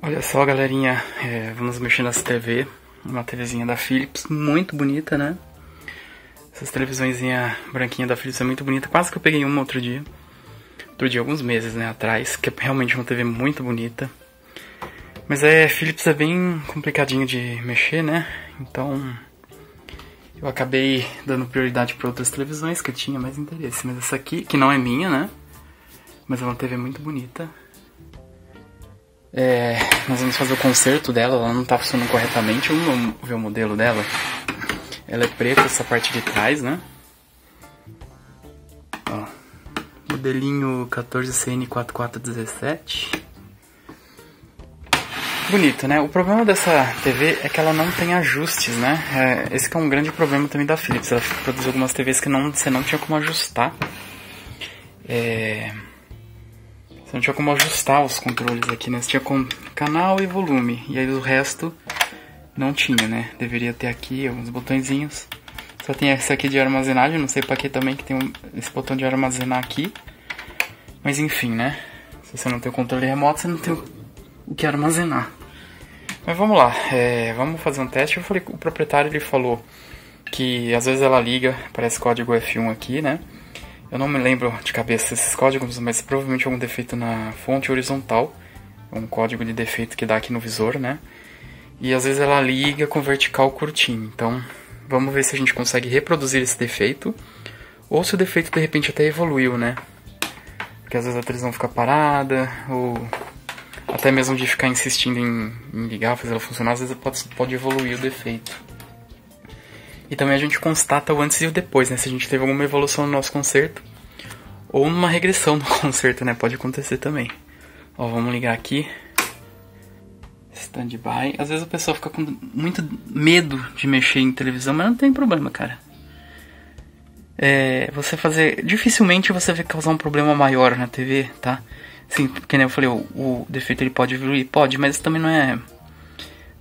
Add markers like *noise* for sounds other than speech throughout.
Olha só, galerinha, é, vamos mexer nessa TV, uma TVzinha da Philips, muito bonita, né? Essas televisõezinha branquinha da Philips é muito bonita, quase que eu peguei uma outro dia. Outro dia, alguns meses, né, atrás, que é realmente uma TV muito bonita. Mas é, Philips é bem complicadinho de mexer, né? Então, eu acabei dando prioridade para outras televisões que eu tinha mais interesse. Mas essa aqui, que não é minha, né? Mas é uma TV muito bonita. É, nós vamos fazer o conserto dela, ela não está funcionando corretamente. Vamos ver o modelo dela. Ela é preta, essa parte de trás, né? Ó, modelinho 14CN4417. Bonito, né? O problema dessa TV é que ela não tem ajustes, né? É, esse é um grande problema também da Philips. Ela produziu algumas TVs que não, você não tinha como ajustar. É... Não tinha como ajustar os controles aqui, né? Você tinha com canal e volume. E aí o resto não tinha, né? Deveria ter aqui alguns botõezinhos. Só tem esse aqui de armazenagem, não sei pra que também que tem um, esse botão de armazenar aqui. Mas enfim, né? Se você não tem o controle remoto, você não tem o que armazenar. Mas vamos lá, é, vamos fazer um teste. Eu falei, o proprietário ele falou que às vezes ela liga, parece código F1 aqui, né? Eu não me lembro de cabeça esses códigos, mas provavelmente algum defeito na fonte horizontal. Um código de defeito que dá aqui no visor, né? E às vezes ela liga com vertical curtinho. Então, vamos ver se a gente consegue reproduzir esse defeito. Ou se o defeito de repente até evoluiu, né? Porque às vezes a televisão fica parada, ou até mesmo de ficar insistindo em, em ligar, fazer ela funcionar, às vezes pode, pode evoluir o defeito. E também a gente constata o antes e o depois, né? Se a gente teve alguma evolução no nosso conserto ou numa regressão no *laughs* conserto, né? Pode acontecer também. Ó, vamos ligar aqui. Standby. Às vezes a pessoa fica com muito medo de mexer em televisão, mas não tem problema, cara. É, você fazer. Dificilmente você vai causar um problema maior na TV, tá? Sim, porque nem eu falei, o, o defeito ele pode evoluir, pode, mas também não é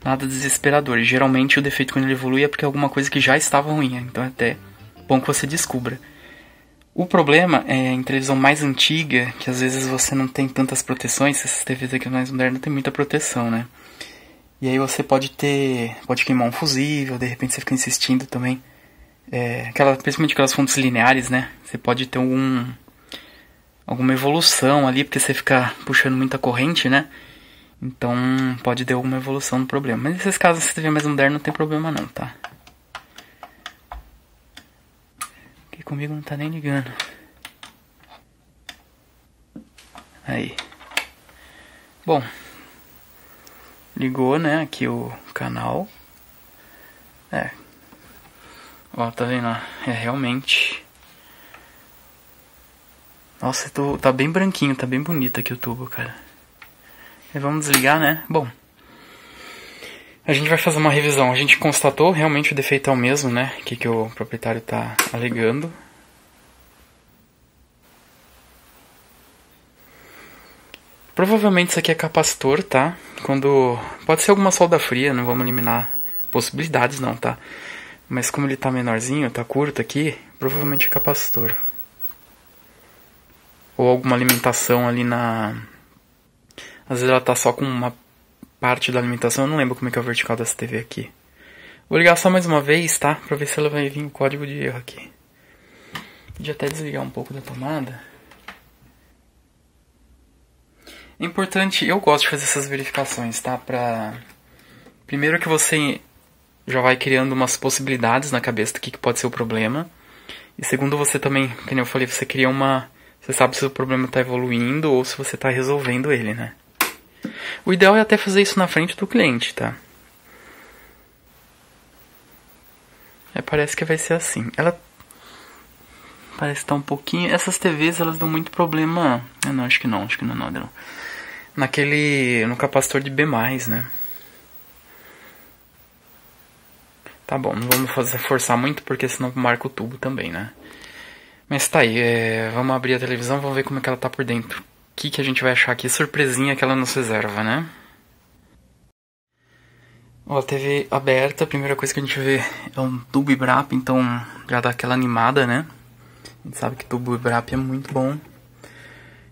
nada desesperador. Geralmente o defeito quando ele evolui é porque é alguma coisa que já estava ruim, né? então é até bom que você descubra. O problema é em televisão mais antiga, que às vezes você não tem tantas proteções, essas TVs aqui mais modernas tem muita proteção, né? E aí você pode ter, pode queimar um fusível, de repente você fica insistindo também. É, aquela, principalmente aquelas fontes lineares, né? Você pode ter algum alguma evolução ali, porque você fica puxando muita corrente, né? Então pode ter alguma evolução no problema. Mas nesses casos, se tiver mais moderno, não tem problema não, tá? Aqui comigo não tá nem ligando. Aí. Bom. Ligou, né? Aqui o canal. É. Ó, tá vendo? É realmente nossa, tô, tá bem branquinho, tá bem bonito aqui o tubo, cara. Vamos desligar, né? Bom. A gente vai fazer uma revisão. A gente constatou realmente o defeito é o mesmo, né? Que, que o proprietário tá alegando. Provavelmente isso aqui é capacitor, tá? Quando. Pode ser alguma solda fria, não vamos eliminar possibilidades não, tá? Mas como ele tá menorzinho, tá curto aqui, provavelmente é capacitor ou alguma alimentação ali na. Às vezes ela tá só com uma parte da alimentação, eu não lembro como é que é o vertical dessa TV aqui. Vou ligar só mais uma vez, tá? Pra ver se ela vai vir o código de erro aqui. Podia até desligar um pouco da tomada. É importante, eu gosto de fazer essas verificações, tá? Pra. Primeiro que você já vai criando umas possibilidades na cabeça do que, que pode ser o problema. E segundo, você também, como eu falei, você cria uma você sabe se o problema está evoluindo ou se você está resolvendo ele, né? O ideal é até fazer isso na frente do cliente, tá? É, parece que vai ser assim. Ela parece estar tá um pouquinho. Essas TVs elas dão muito problema. Eu não acho que não, acho que não, não, não. Naquele no capacitor de B+, né? Tá bom, não vamos fazer forçar muito porque senão marca o tubo também, né? Mas tá aí, é, vamos abrir a televisão, vamos ver como é que ela tá por dentro. Que, que a gente vai achar aqui? Surpresinha que ela nos reserva, né? Ó, a TV aberta, a primeira coisa que a gente vê é um tubo Ibrap, então já dá aquela animada, né? A gente sabe que tubo Ibrap é muito bom.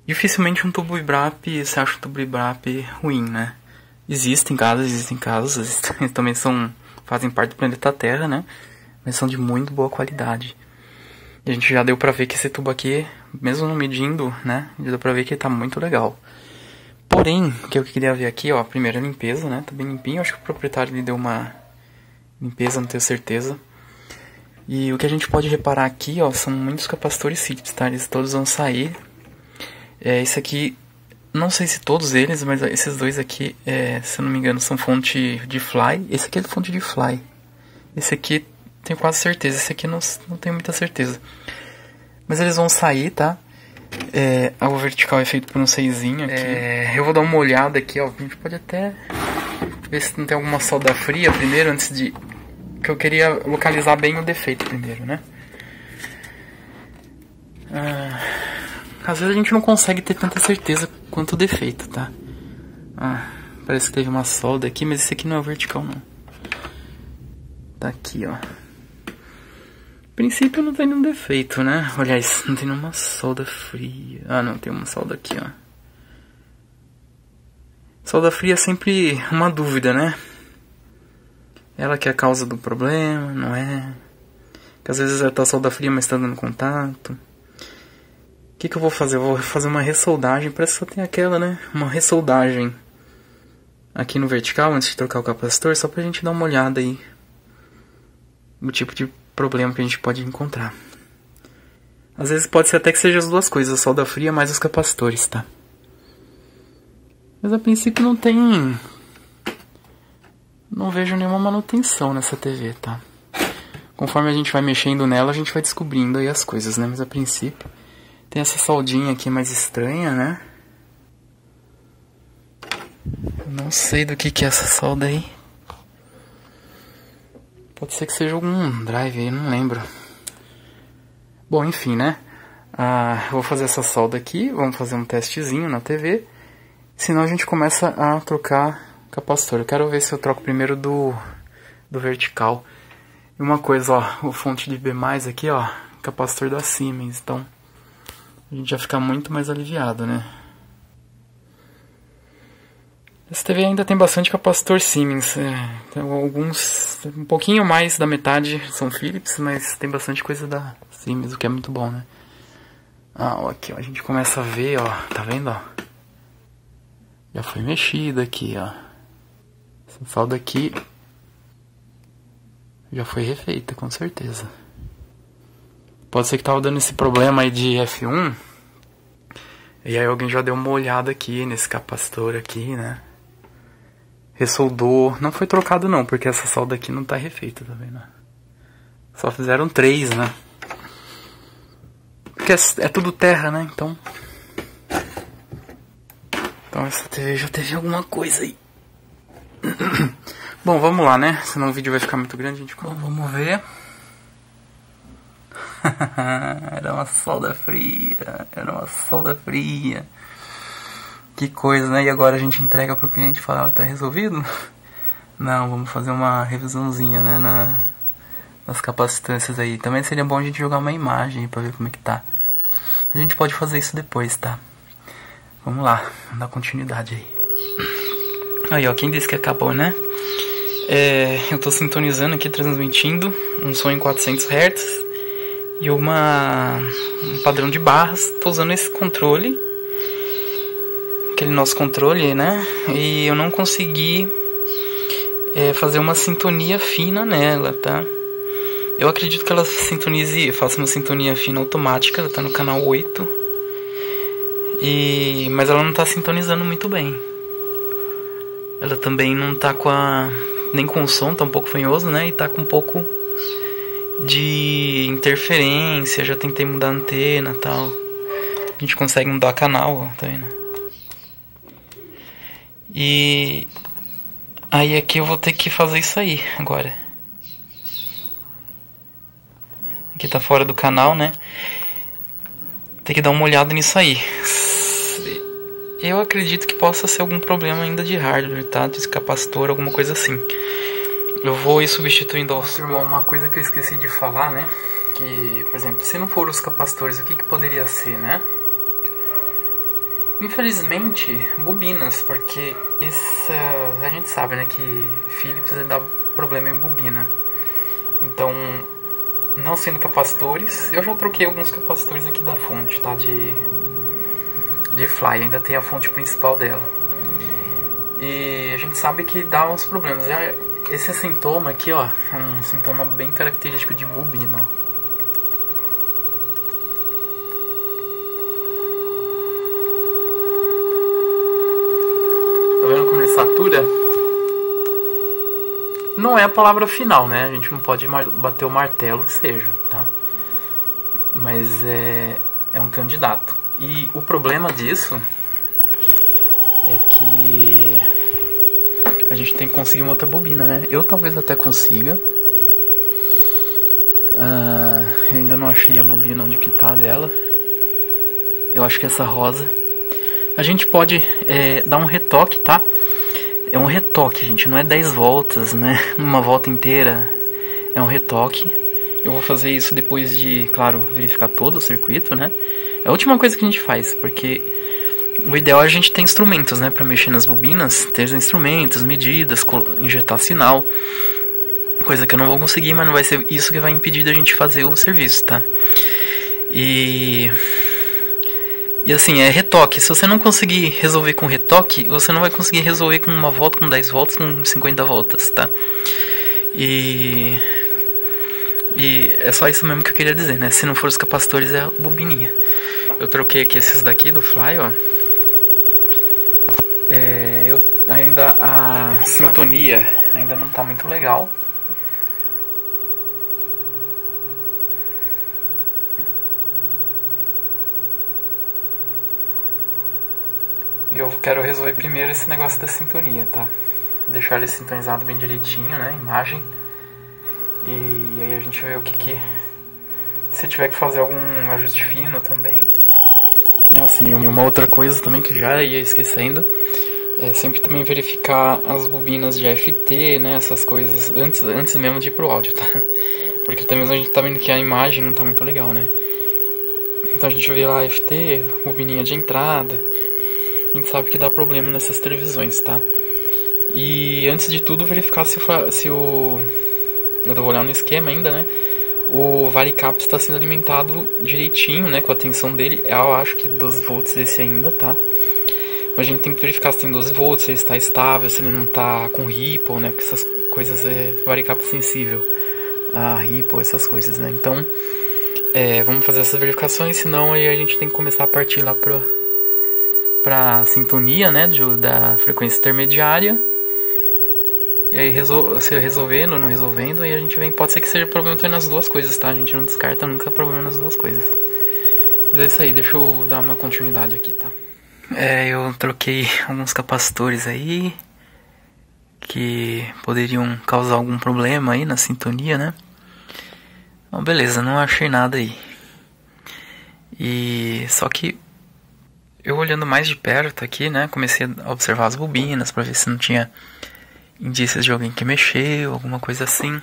Dificilmente um tubo Ibrap, você acha um tubo Ibrap ruim, né? Existem casos, existem casos, *laughs* existem, também são fazem parte do planeta Terra, né? Mas são de muito boa qualidade. A gente já deu pra ver que esse tubo aqui, mesmo não medindo, né? Já deu pra ver que tá muito legal. Porém, o que eu queria ver aqui, ó, a primeira limpeza, né? Tá bem limpinho. Acho que o proprietário lhe deu uma limpeza, não tenho certeza. E o que a gente pode reparar aqui, ó, são muitos capacitores CITES, tá? Eles todos vão sair. É, esse aqui, não sei se todos eles, mas esses dois aqui, é, se eu não me engano, são fonte de fly. Esse aqui é fonte de fly. Esse aqui, tenho quase certeza. Esse aqui não, não tenho muita certeza. Mas eles vão sair, tá? É, o vertical é feito por um seisinho aqui. É, eu vou dar uma olhada aqui, ó. A gente pode até ver se não tem alguma solda fria primeiro, antes de que eu queria localizar bem o defeito primeiro, né? Ah, às vezes a gente não consegue ter tanta certeza quanto o defeito, tá? Ah, parece que teve uma solda aqui, mas esse aqui não é o vertical não. Tá aqui, ó. Princípio não tem nenhum defeito, né? Aliás, não tem nenhuma solda fria. Ah, não, tem uma solda aqui, ó. Solda fria é sempre uma dúvida, né? Ela que é a causa do problema, não é? Que às vezes ela tá solda fria, mas tá dando contato. O que, que eu vou fazer? Eu vou fazer uma ressoldagem. Parece que só tem aquela, né? Uma ressoldagem aqui no vertical antes de trocar o capacitor, só pra gente dar uma olhada aí. O tipo de problema que a gente pode encontrar. Às vezes pode ser até que seja as duas coisas, a solda fria mais os capacitores, tá? Mas a princípio não tem não vejo nenhuma manutenção nessa TV, tá? Conforme a gente vai mexendo nela, a gente vai descobrindo aí as coisas, né? Mas a princípio tem essa soldinha aqui mais estranha, né? Não sei do que que é essa solda aí. Pode ser que seja algum drive aí, não lembro. Bom, enfim, né? Ah, vou fazer essa solda aqui, vamos fazer um testezinho na TV. Senão a gente começa a trocar capacitor. Eu quero ver se eu troco primeiro do, do vertical. E uma coisa, ó, o fonte de B+, aqui, ó, capacitor da Siemens, então a gente já fica muito mais aliviado, né? Essa TV ainda tem bastante capacitor Siemens, é, tem alguns, um pouquinho mais da metade são Philips, mas tem bastante coisa da Siemens, o que é muito bom, né? Ah, ó, aqui ó, a gente começa a ver, ó, tá vendo, ó? Já foi mexida aqui, ó. Essa solda aqui já foi refeita, com certeza. Pode ser que tava dando esse problema aí de F1. E aí alguém já deu uma olhada aqui nesse capacitor aqui, né? Ressoldou. Não foi trocado não, porque essa solda aqui não tá refeita, tá vendo? Só fizeram três, né? Porque é, é tudo terra, né? Então... Então essa TV já teve alguma coisa aí. Bom, vamos lá, né? Senão o vídeo vai ficar muito grande, gente. Bom, vamos ver. *laughs* era uma solda fria, era uma solda fria. Que coisa, né? E agora a gente entrega pro cliente e fala, ah, tá resolvido? *laughs* Não, vamos fazer uma revisãozinha, né, na, nas capacitâncias aí. Também seria bom a gente jogar uma imagem pra ver como é que tá. A gente pode fazer isso depois, tá? Vamos lá, dar continuidade aí. Aí, ó, quem disse que acabou, né? É, eu tô sintonizando aqui, transmitindo um som em 400 Hz e uma um padrão de barras. Tô usando esse controle, aquele nosso controle, né? E eu não consegui é, fazer uma sintonia fina nela, tá? Eu acredito que ela sintonize, faça uma sintonia fina automática, ela tá no canal 8. E, mas ela não tá sintonizando muito bem. Ela também não tá com a. nem com o som, tá um pouco fanhoso, né? E tá com um pouco de interferência. Já tentei mudar a antena tal. A gente consegue mudar canal, tá vendo? E. Aí aqui eu vou ter que fazer isso aí agora. Aqui tá fora do canal, né? Tem que dar uma olhada nisso aí. Eu acredito que possa ser algum problema ainda de hardware, tá? De capacitor, alguma coisa assim. Eu vou ir substituindo aos... Uma coisa que eu esqueci de falar, né? Que, por exemplo, se não for os capacitores, o que, que poderia ser, né? Infelizmente, bobinas, porque essa, a gente sabe, né, que Philips dá problema em bobina. Então, não sendo capacitores, eu já troquei alguns capacitores aqui da fonte, tá, de de Fly, ainda tem a fonte principal dela. E a gente sabe que dá uns problemas. Esse sintoma aqui, ó, é um sintoma bem característico de bobina, ó. Tá vendo como ele satura? Não é a palavra final, né? A gente não pode bater o martelo que seja, tá? Mas é, é um candidato. E o problema disso é que a gente tem que conseguir uma outra bobina, né? Eu talvez até consiga. Uh, ainda não achei a bobina onde que tá dela. Eu acho que é essa rosa. A gente pode é, dar um retoque, tá? É um retoque, gente. Não é 10 voltas, né? *laughs* Uma volta inteira. É um retoque. Eu vou fazer isso depois de, claro, verificar todo o circuito, né? É a última coisa que a gente faz, porque o ideal é a gente ter instrumentos, né? Para mexer nas bobinas, ter instrumentos, medidas, injetar sinal. Coisa que eu não vou conseguir, mas não vai ser isso que vai impedir da gente fazer o serviço, tá? E e assim, é retoque. Se você não conseguir resolver com retoque, você não vai conseguir resolver com uma volta, com 10 voltas, com 50 voltas, tá? E. E é só isso mesmo que eu queria dizer, né? Se não for os capacitores, é a bobininha. Eu troquei aqui esses daqui do Fly, ó. É, eu ainda a sintonia ainda não tá muito legal. Eu quero resolver primeiro esse negócio da sintonia, tá? Deixar ele sintonizado bem direitinho, né? Imagem. E aí a gente vê o que que... Se tiver que fazer algum ajuste fino também. Assim, uma outra coisa também que já ia esquecendo é sempre também verificar as bobinas de FT, né, essas coisas, antes, antes mesmo de ir pro áudio, tá? Porque até mesmo a gente tá vendo que a imagem não tá muito legal, né? Então a gente vê lá FT, bobininha de entrada, a gente sabe que dá problema nessas televisões, tá? E antes de tudo, verificar se, se o. Eu vou olhar no esquema ainda, né? O Varicap está sendo alimentado direitinho, né? Com a tensão dele. Eu acho que 12 volts esse ainda, tá? Mas a gente tem que verificar se tem 12 volts, se ele está estável, se ele não está com ripple, né? Porque essas coisas é Varicap sensível a ripple, essas coisas, né? Então, é, vamos fazer essas verificações, senão aí a gente tem que começar a partir lá pro para sintonia, né, da frequência intermediária. E aí resol se resolvendo, não resolvendo, aí a gente vem, pode ser que seja problema também nas duas coisas, tá? A gente não descarta nunca problema nas duas coisas. Mas é isso aí, deixa eu dar uma continuidade aqui, tá? É, eu troquei alguns capacitores aí que poderiam causar algum problema aí na sintonia, né? Bom, beleza, não achei nada aí. E só que eu olhando mais de perto aqui, né, comecei a observar as bobinas para ver se não tinha indícios de alguém que mexeu, alguma coisa assim.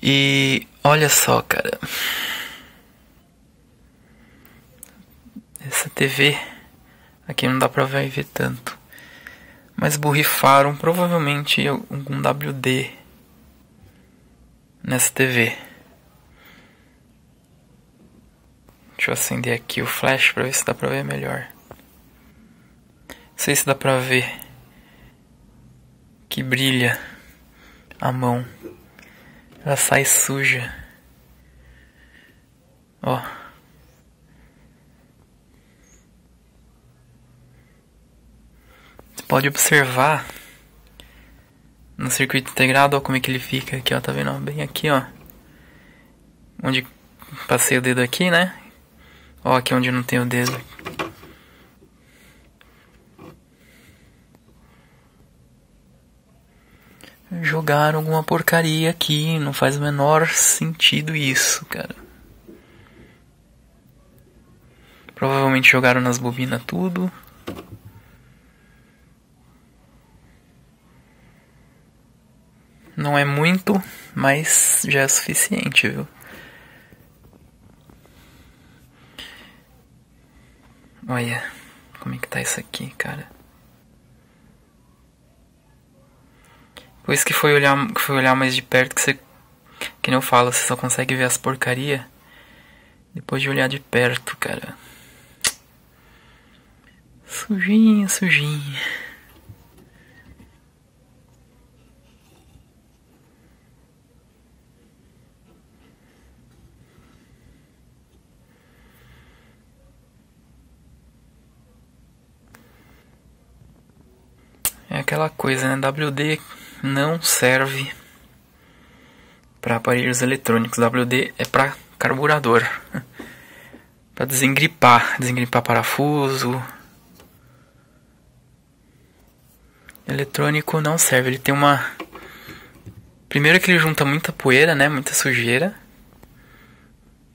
E olha só, cara. Essa TV aqui não dá pra ver tanto. Mas borrifaram provavelmente algum WD nessa TV. Deixa eu acender aqui o flash pra ver se dá pra ver melhor. Não sei se dá pra ver que brilha a mão. Ela sai suja. Ó. Você pode observar no circuito integrado, ó, como é que ele fica aqui, ó, tá vendo? Bem aqui, ó. Onde passei o dedo aqui, né? Ó, aqui onde não tem o dedo. Jogaram alguma porcaria aqui, não faz o menor sentido isso, cara. Provavelmente jogaram nas bobinas tudo. Não é muito, mas já é suficiente, viu? Olha, como é que tá isso aqui, cara. Depois que foi olhar, que foi olhar mais de perto que você. Que nem eu falo, você só consegue ver as porcaria depois de olhar de perto, cara. Sujinho, sujinho. É aquela coisa, né? WD não serve para aparelhos eletrônicos. WD é para carburador. *laughs* para desengripar, desengripar parafuso. Eletrônico não serve, ele tem uma Primeiro que ele junta muita poeira, né? Muita sujeira.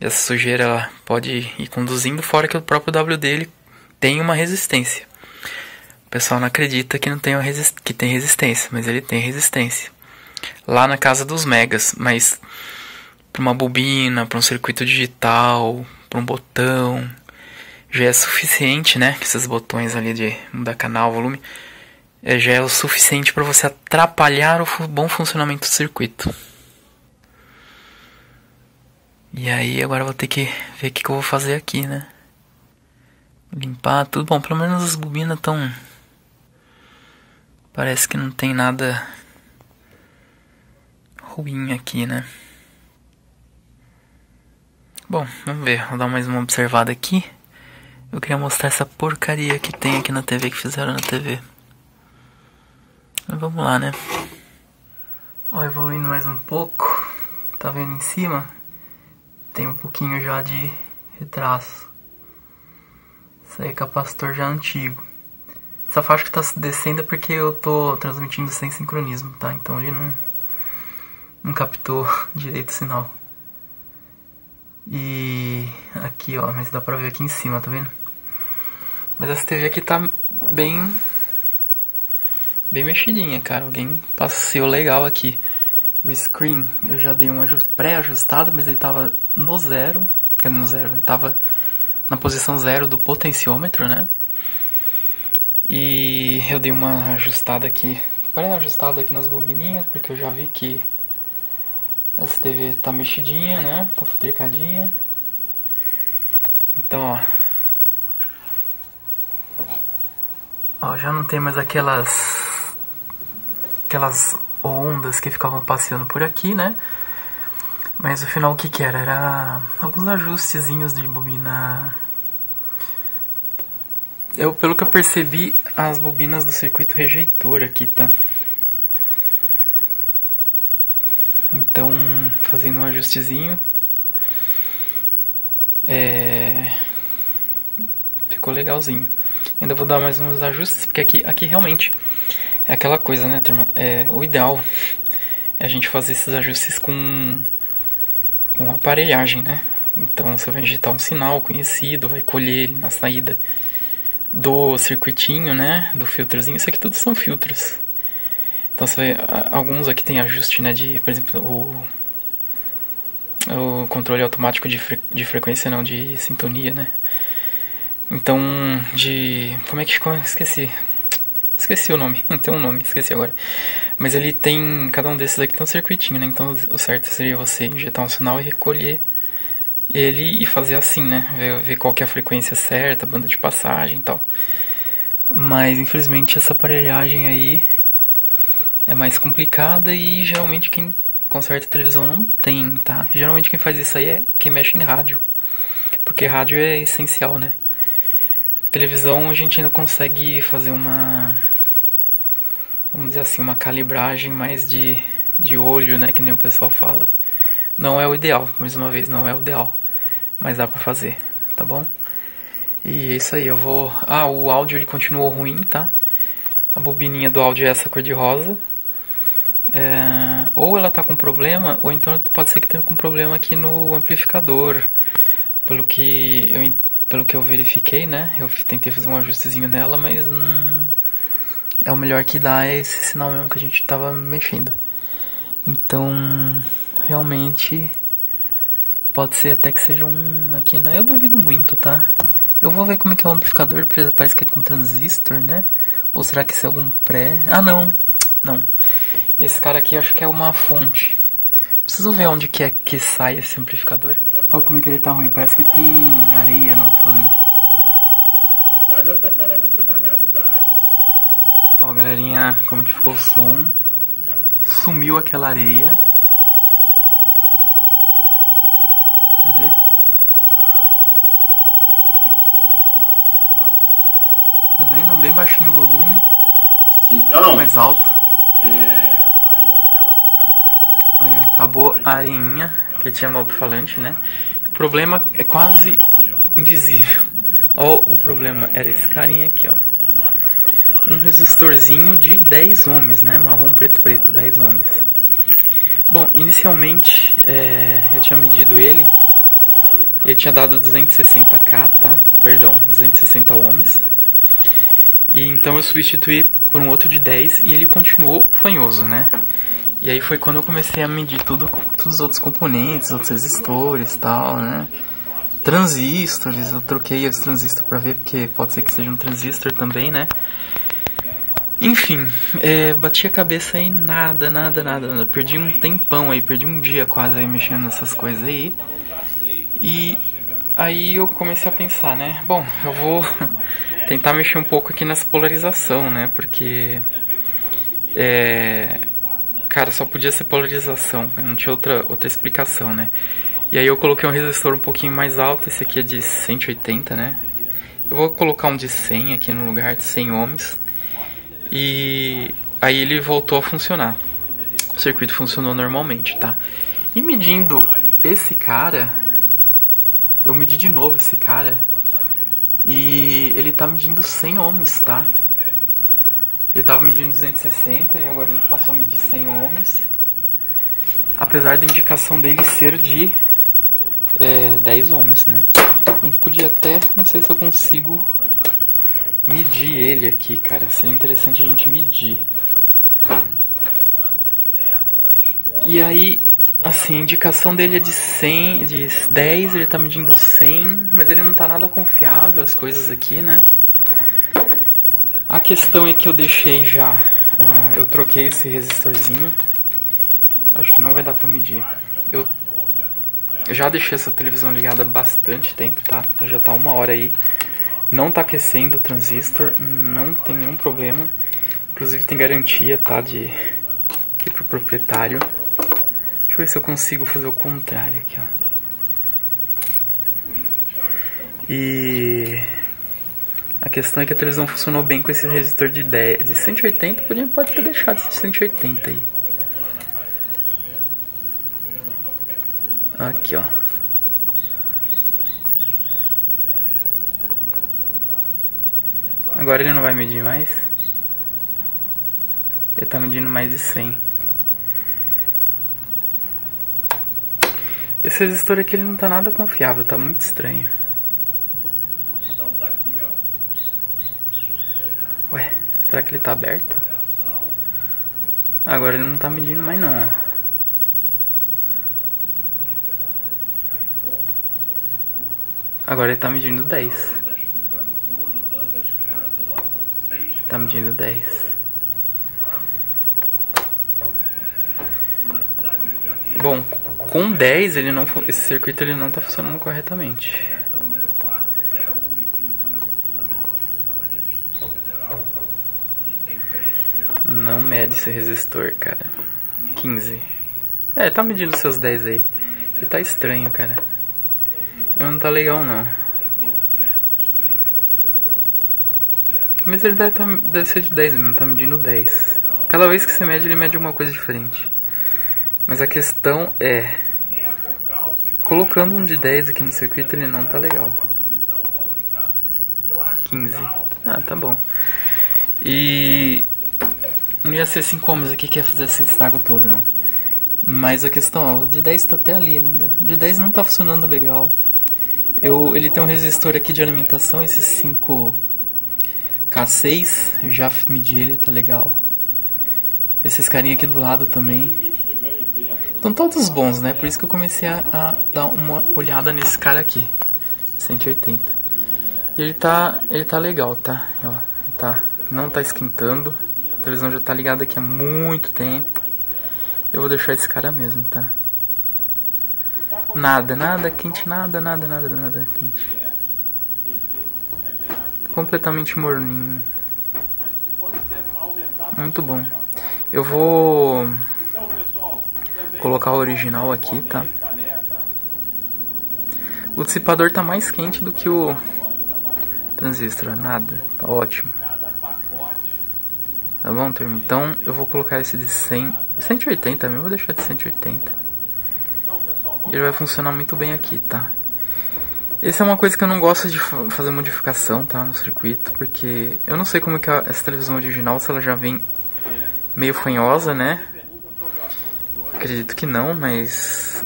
E essa sujeira ela pode ir conduzindo, fora que o próprio WD ele tem uma resistência pessoal não acredita que não tem, que tem resistência, mas ele tem resistência. Lá na casa dos megas, mas para uma bobina, para um circuito digital, para um botão, já é suficiente, né? Esses botões ali de mudar canal, volume, é, já é o suficiente para você atrapalhar o bom funcionamento do circuito. E aí agora vou ter que ver o que, que eu vou fazer aqui, né? Limpar tudo. Bom, pelo menos as bobinas estão Parece que não tem nada ruim aqui, né? Bom, vamos ver, vou dar mais uma observada aqui. Eu queria mostrar essa porcaria que tem aqui na TV, que fizeram na TV. Mas vamos lá, né? Ó, evoluindo mais um pouco. Tá vendo em cima? Tem um pouquinho já de retraço. Isso aí é capacitor já antigo. Essa faixa que tá descendo é porque eu tô transmitindo sem sincronismo, tá? Então ele não, não captou *laughs* direito o sinal. E aqui, ó, mas dá pra ver aqui em cima, tá vendo? Mas essa TV aqui tá bem bem mexidinha, cara. Alguém passeou legal aqui. O screen, eu já dei uma pré-ajustada, mas ele tava no zero. Cadê no zero? Ele tava na posição zero do potenciômetro, né? E eu dei uma ajustada aqui, pré-ajustada aqui nas bobininhas, porque eu já vi que essa TV tá mexidinha, né? Tá futricadinha. Então, ó. Ó, já não tem mais aquelas aquelas ondas que ficavam passeando por aqui, né? Mas no final o que que era? Era alguns ajustezinhos de bobina eu, pelo que eu percebi, as bobinas do circuito rejeitor aqui, tá? Então, fazendo um ajustezinho. É... Ficou legalzinho. Ainda vou dar mais uns ajustes, porque aqui, aqui realmente é aquela coisa, né, turma? É, o ideal é a gente fazer esses ajustes com, com aparelhagem, né? Então você vai digitar um sinal conhecido, vai colher ele na saída do circuitinho, né, do filtrozinho, isso aqui tudo são filtros. Então você vai, alguns aqui tem ajuste, né, de, por exemplo, o o controle automático de, fre, de frequência, não, de sintonia, né. Então, de, como é que ficou? Esqueci. Esqueci o nome, *laughs* tem um nome, esqueci agora. Mas ele tem, cada um desses aqui tem um circuitinho, né, então o certo seria você injetar um sinal e recolher ele e fazer assim, né? Ver, ver qual que é a frequência certa, banda de passagem e tal. Mas infelizmente essa aparelhagem aí é mais complicada e geralmente quem conserta televisão não tem, tá? Geralmente quem faz isso aí é quem mexe em rádio. Porque rádio é essencial, né? Televisão a gente ainda consegue fazer uma vamos dizer assim, uma calibragem mais de, de olho, né, que nem o pessoal fala. Não é o ideal, mais uma vez, não é o ideal. Mas dá pra fazer, tá bom? E é isso aí, eu vou... Ah, o áudio ele continuou ruim, tá? A bobininha do áudio é essa cor de rosa. É... Ou ela tá com problema, ou então pode ser que tenha com problema aqui no amplificador. Pelo que eu, pelo que eu verifiquei, né? Eu tentei fazer um ajustezinho nela, mas não... É o melhor que dá é esse sinal mesmo que a gente tava mexendo. Então realmente pode ser até que seja um aqui, né? Eu duvido muito, tá? Eu vou ver como é que é o amplificador, porque parece que é com transistor, né? Ou será que isso é algum pré? Ah, não. Não. Esse cara aqui acho que é uma fonte. Preciso ver onde que é que sai esse amplificador. Olha como é que ele tá ruim. Parece que tem areia no alto-falante. Mas eu tô falando aqui uma realidade. Ó, galerinha, como que ficou o som. Sumiu aquela areia. Quer ver? Tá vendo? Bem baixinho o volume. Então, Mais alto. é, aí a tela fica doida, né? Aí, ó, acabou a areinha que tinha no alto-falante, né? O problema é quase invisível. Ó, o problema era esse carinha aqui, ó. Um resistorzinho de 10 ohms, né? Marrom preto preto, 10 ohms. Bom, inicialmente é, eu tinha medido ele. Ele tinha dado 260k, tá? Perdão, 260 ohms. E então eu substituí por um outro de 10 e ele continuou fanhoso, né? E aí foi quando eu comecei a medir tudo, todos os outros componentes, outros resistores e tal, né? Transistores, eu troquei os transistores pra ver, porque pode ser que seja um transistor também, né? Enfim, é, bati a cabeça em nada, nada, nada, nada. Perdi um tempão aí, perdi um dia quase aí mexendo nessas coisas aí. E aí eu comecei a pensar, né? Bom, eu vou *laughs* tentar mexer um pouco aqui nessa polarização, né? Porque. É. Cara, só podia ser polarização, não tinha outra, outra explicação, né? E aí eu coloquei um resistor um pouquinho mais alto, esse aqui é de 180, né? Eu vou colocar um de 100 aqui no lugar de 100 ohms. E aí ele voltou a funcionar. O circuito funcionou normalmente, tá? E medindo esse cara, eu medi de novo esse cara e ele tá medindo 100 ohms, tá? Ele tava medindo 260 e agora ele passou a medir 100 ohms. Apesar da indicação dele ser de é, 10 ohms, né? A gente podia até, não sei se eu consigo medir ele aqui, cara. Seria interessante a gente medir. E aí, assim, a indicação dele é de 100, de 10, ele tá medindo 100, mas ele não tá nada confiável as coisas aqui, né? A questão é que eu deixei já, uh, eu troquei esse resistorzinho. Acho que não vai dar pra medir. Eu já deixei essa televisão ligada bastante tempo, tá? Já tá uma hora aí. Não tá aquecendo o transistor, não tem nenhum problema. Inclusive tem garantia, tá? De aqui pro proprietário. Deixa eu ver se eu consigo fazer o contrário aqui, ó. E a questão é que a televisão funcionou bem com esse resistor de 10, de 180, podia pode ter deixado esse de 180 aí. Aqui, ó. Agora ele não vai medir mais. Ele tá medindo mais de 100. Esse resistor aqui ele não tá nada confiável, tá muito estranho. Ué, será que ele tá aberto? Agora ele não tá medindo mais não, ó. Agora ele tá medindo 10. Tá medindo 10. Bom, com 10 ele não esse circuito ele não tá funcionando corretamente. Não mede esse resistor, cara. 15. É, tá medindo seus 10 aí. Ele tá estranho, cara. Não tá legal não. Mas ele deve, tá, deve ser de 10 mesmo, tá medindo 10. Cada vez que você mede, ele mede uma coisa diferente. Mas a questão é. Colocando um de 10 aqui no circuito, ele não tá legal. 15. Ah, tá bom. E. Não ia ser 5 ohms aqui que ia fazer esse estrago todo, não. Mas a questão, ó, o de 10 tá até ali ainda. O de 10 não tá funcionando legal. Eu, ele tem um resistor aqui de alimentação, esse 5K6, já medi ele, tá legal. Esses carinha aqui do lado também. Estão todos bons, né? Por isso que eu comecei a, a, dar uma olhada nesse cara aqui. 180. E ele tá, ele tá legal, tá? Ó, tá, não tá esquentando. A televisão já tá ligada aqui há muito tempo. Eu vou deixar esse cara mesmo, tá? Nada, nada quente, nada, nada, nada, nada quente. Completamente morninho. Muito bom. Eu vou colocar o original aqui, tá? O dissipador tá mais quente do que o transistor, nada, tá ótimo. Tá bom, turma? Então eu vou colocar esse de 100, 180 também, vou deixar de 180. Ele vai funcionar muito bem aqui, tá? Essa é uma coisa que eu não gosto de fazer modificação, tá, no circuito, porque eu não sei como que essa televisão original, se ela já vem meio fanhosa, né? Acredito que não, mas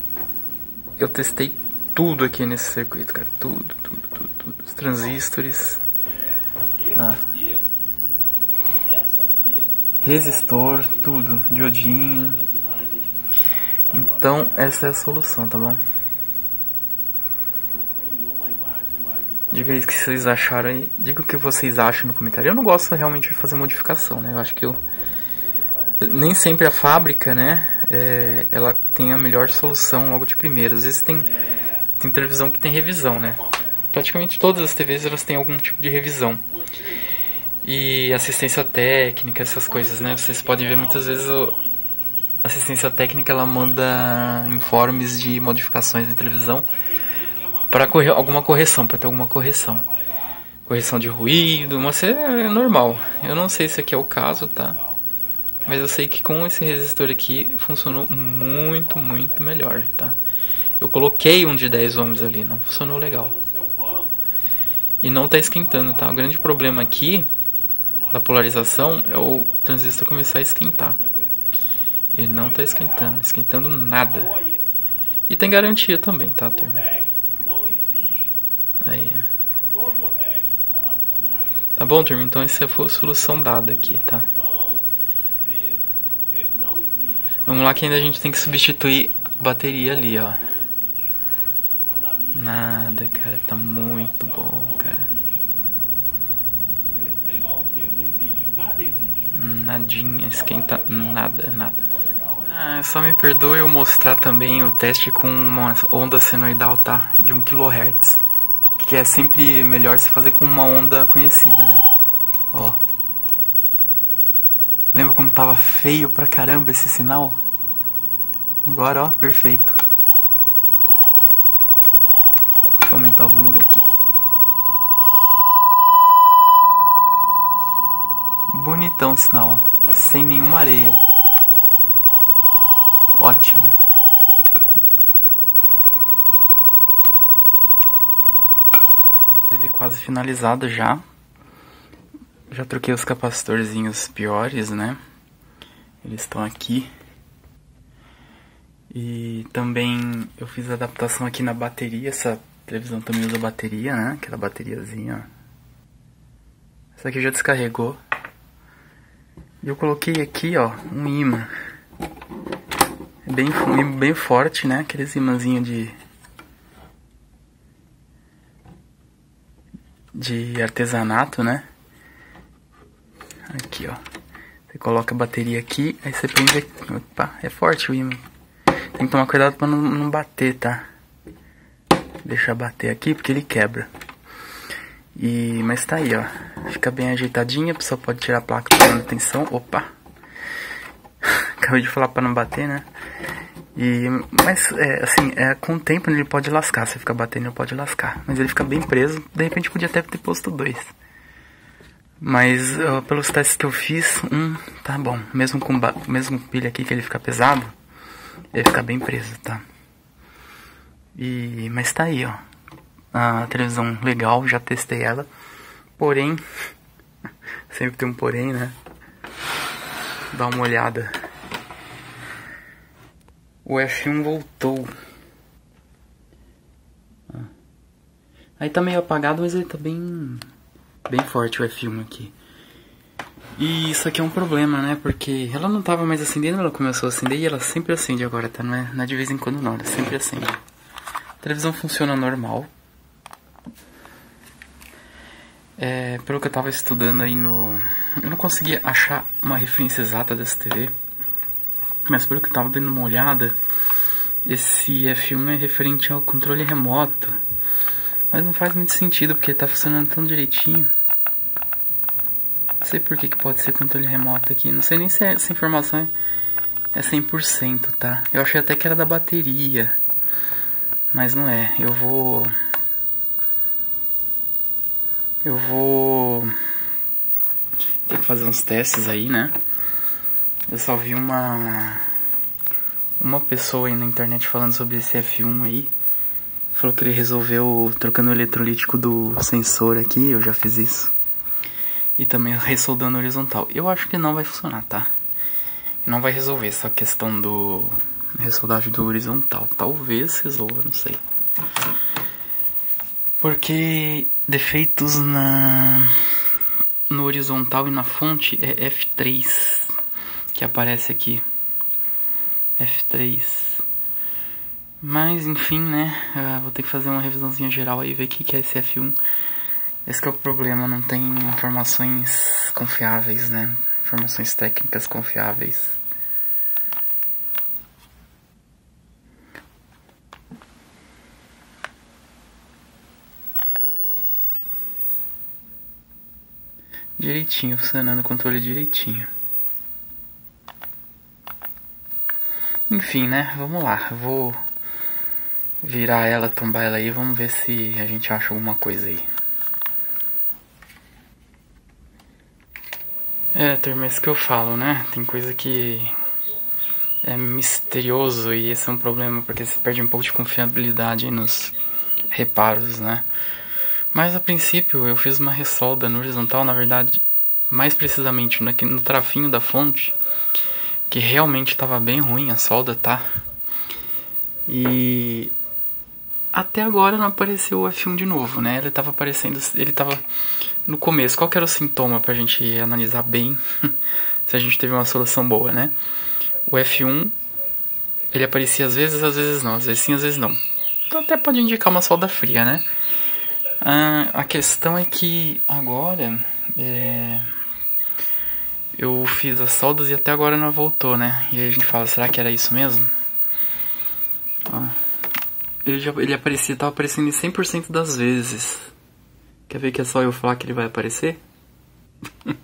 eu testei tudo aqui nesse circuito, cara. Tudo, tudo, tudo, tudo. Os transistores. Ah. Resistor, tudo. Diodinho. Então, essa é a solução, tá bom? Diga aí o que vocês acharam aí. Diga o que vocês acham no comentário. Eu não gosto realmente de fazer modificação, né? Eu acho que eu. Nem sempre a fábrica, né? É, ela tem a melhor solução logo de primeira. Às vezes tem tem televisão que tem revisão, né? Praticamente todas as TVs elas têm algum tipo de revisão. E assistência técnica, essas coisas, né? Vocês podem ver muitas vezes a assistência técnica ela manda informes de modificações em televisão para correr alguma correção, para ter alguma correção. Correção de ruído, mas é normal. Eu não sei se aqui é o caso, tá? Mas eu sei que com esse resistor aqui funcionou muito, muito melhor, tá? Eu coloquei um de 10 ohms ali, não funcionou legal. E não está esquentando, tá? O grande problema aqui da polarização é o transistor começar a esquentar. Ele não está esquentando, esquentando nada. E tem garantia também, tá, turma? Aí. Tá bom, turma? Então essa foi a solução dada aqui, tá? Vamos lá que ainda a gente tem que substituir a bateria ali, ó. Nada, cara, tá muito bom, cara. Nadinha, esquenta nada, nada. Ah, só me perdoe eu mostrar também o teste com uma onda senoidal, tá? De 1 kHz. Que é sempre melhor se fazer com uma onda conhecida, né? Ó. Lembra como tava feio pra caramba esse sinal? Agora, ó, perfeito. Eu aumentar o volume aqui. Bonitão o sinal, ó. Sem nenhuma areia. Ótimo. Teve quase finalizado já. Já troquei os capacitorzinhos piores, né? Eles estão aqui. E também eu fiz adaptação aqui na bateria, essa televisão também usa bateria, né? Aquela bateriazinha. Essa aqui já descarregou. E eu coloquei aqui, ó, um imã. Bem, bem forte, né? Aqueles imãzinhos de... De artesanato, né? Aqui, ó. Você coloca a bateria aqui, aí você prende aqui. Opa, é forte o imã. Tem que tomar cuidado pra não, não bater, tá? Deixa bater aqui porque ele quebra. E, mas tá aí, ó. Fica bem ajeitadinha, a pessoa pode tirar a placa pra manutenção. Opa! *laughs* Acabei de falar pra não bater, né? E, mas, é, assim, é, com o tempo ele pode lascar. Você fica batendo, ele pode lascar. Mas ele fica bem preso. De repente podia até ter posto dois. Mas, pelos testes que eu fiz, um tá bom. Mesmo com mesmo pilha aqui que ele fica pesado, ele fica bem preso, tá? E, mas tá aí, ó. A televisão legal, já testei ela. Porém, *laughs* sempre tem um porém, né? Dá uma olhada. O F1 voltou. Ah. Aí tá meio apagado, mas ele tá bem bem forte o F1 aqui. E isso aqui é um problema, né? Porque ela não tava mais acendendo, ela começou a acender e ela sempre acende agora, tá? Não é, não é de vez em quando não, ela sempre acende. A televisão funciona normal. É, pelo que eu tava estudando aí no. Eu não conseguia achar uma referência exata dessa TV. Mas pelo que eu tava dando uma olhada, esse F1 é referente ao controle remoto. Mas não faz muito sentido porque tá funcionando tão direitinho. Não sei por que, que pode ser controle remoto aqui. Não sei nem se essa informação é 100%, tá? Eu achei até que era da bateria. Mas não é. Eu vou. Eu vou. Ter que fazer uns testes aí, né? Eu só vi uma. Uma pessoa aí na internet falando sobre esse F1 aí. Falou que ele resolveu trocando o eletrolítico do sensor aqui, eu já fiz isso. E também ressoldando horizontal. Eu acho que não vai funcionar, tá? Não vai resolver essa questão do ressoldagem do horizontal. Talvez resolva, não sei. Porque defeitos na no horizontal e na fonte é F3 que aparece aqui. F3. Mas enfim, né? Uh, vou ter que fazer uma revisãozinha geral aí ver o que é esse F1. Esse é o problema, não tem informações confiáveis, né? Informações técnicas confiáveis. Direitinho, funcionando o controle direitinho. Enfim, né? Vamos lá. Vou virar ela, tombar ela aí. Vamos ver se a gente acha alguma coisa aí. É, é isso que eu falo, né? Tem coisa que é misterioso e esse é um problema porque você perde um pouco de confiabilidade nos reparos, né? Mas a princípio eu fiz uma ressolda no horizontal, na verdade, mais precisamente no, no trafinho da fonte que realmente estava bem ruim a solda, tá? E até agora não apareceu o F1 de novo, né? Ele estava aparecendo, ele estava no começo. Qual que era o sintoma pra gente analisar bem *laughs* se a gente teve uma solução boa, né? O F1 ele aparecia às vezes, às vezes não, às vezes sim, às vezes não. Então até pode indicar uma solda fria, né? Ah, a questão é que agora é, eu fiz as soldas e até agora não voltou, né? E aí a gente fala, será que era isso mesmo? Ah, ele, já, ele aparecia, tava aparecendo em 100% das vezes. Quer ver que é só eu falar que ele vai aparecer? *laughs*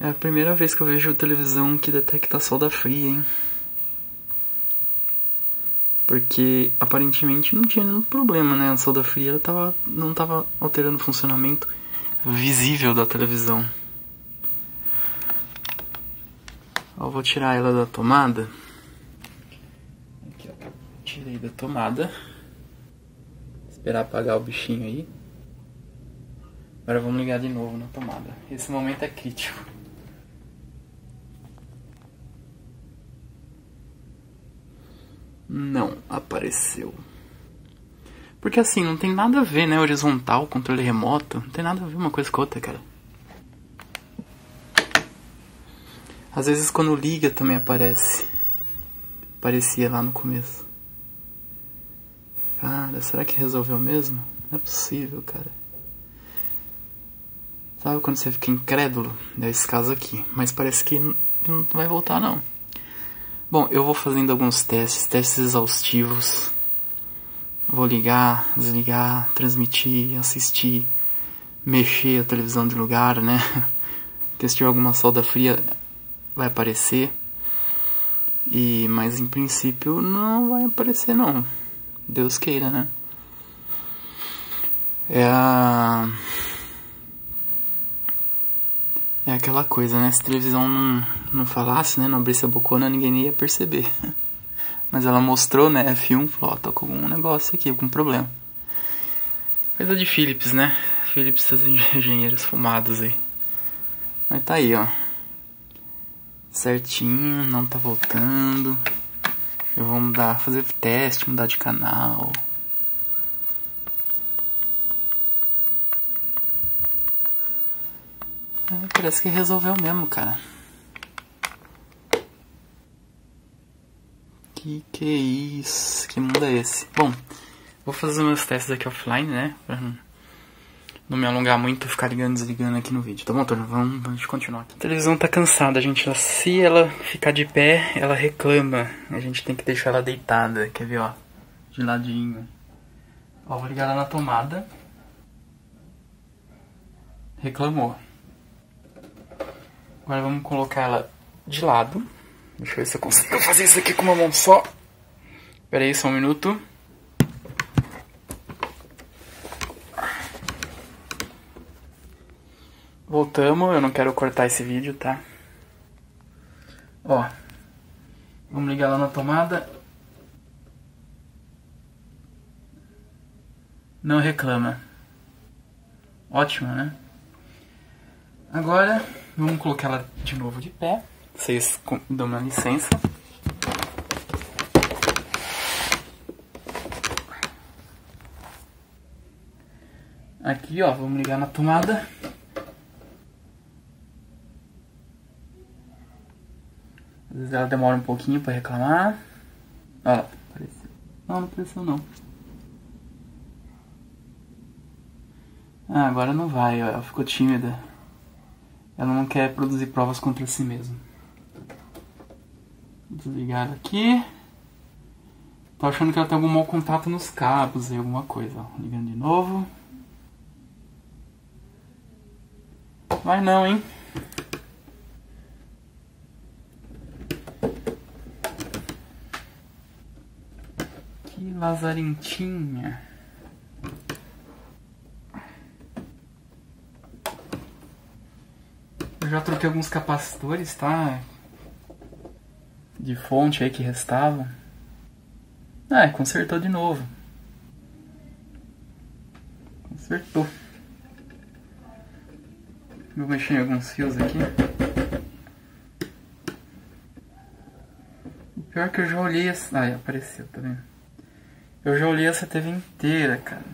é a primeira vez que eu vejo televisão que detecta solda fria, hein? Porque aparentemente não tinha nenhum problema, né? A solda fria ela tava, não estava alterando o funcionamento visível da televisão. Eu vou tirar ela da tomada. Tirei da tomada. Esperar apagar o bichinho aí. Agora vamos ligar de novo na tomada. Esse momento é crítico. Não apareceu. Porque assim, não tem nada a ver, né? Horizontal, controle remoto. Não tem nada a ver uma coisa com outra, cara. Às vezes quando liga também aparece. Aparecia lá no começo. Cara, será que resolveu mesmo? Não é possível, cara. Sabe quando você fica incrédulo? É esse caso aqui. Mas parece que não vai voltar não. Bom, eu vou fazendo alguns testes, testes exaustivos. Vou ligar, desligar, transmitir, assistir, mexer a televisão de lugar, né? *laughs* Porque alguma solda fria vai aparecer. E mas em princípio não vai aparecer não. Deus queira, né? É a é aquela coisa, né? Se a televisão não, não falasse, né? Não abrisse a bocona, ninguém ia perceber. *laughs* Mas ela mostrou, né? F1, falou, ó, tô com um negócio aqui, com um problema. Coisa de Philips, né? Philips, seus *laughs* engenheiros fumados aí. Mas tá aí, ó. Certinho, não tá voltando. Eu vou mudar, fazer teste, mudar de canal. É, parece que resolveu mesmo, cara. Que que é isso? Que mundo é esse? Bom, Vou fazer meus testes aqui offline, né? Pra não me alongar muito, ficar ligando e desligando aqui no vídeo. Tá bom, turma? Vamos, vamos continuar aqui. A televisão tá cansada, gente. Se ela ficar de pé, ela reclama. A gente tem que deixar ela deitada. Quer ver, ó? De ladinho. Ó, vou ligar ela na tomada. Reclamou. Agora vamos colocar ela de lado. Deixa eu ver se eu consigo fazer isso aqui com uma mão só. Pera aí, só um minuto. Voltamos, eu não quero cortar esse vídeo, tá? Ó, vamos ligar lá na tomada. Não reclama. Ótimo, né? Agora, vamos colocar ela de novo de pé. Vocês dão uma licença. Aqui, ó, vamos ligar na tomada. Às vezes ela demora um pouquinho pra reclamar. Ó, apareceu. Não, não apareceu não. Ah, agora não vai, ela ficou tímida. Ela não quer produzir provas contra si mesma. Desligar aqui. Tô achando que ela tem algum mau contato nos cabos e alguma coisa. Ligando de novo. Vai não, hein? Que lazarentinha. Eu já troquei alguns capacitores, tá? De fonte aí que restavam. Ah, consertou de novo. Consertou. Vou mexer em alguns fios aqui. Pior que eu já olhei essa. Ah, apareceu, tá vendo? Eu já olhei essa TV inteira, cara.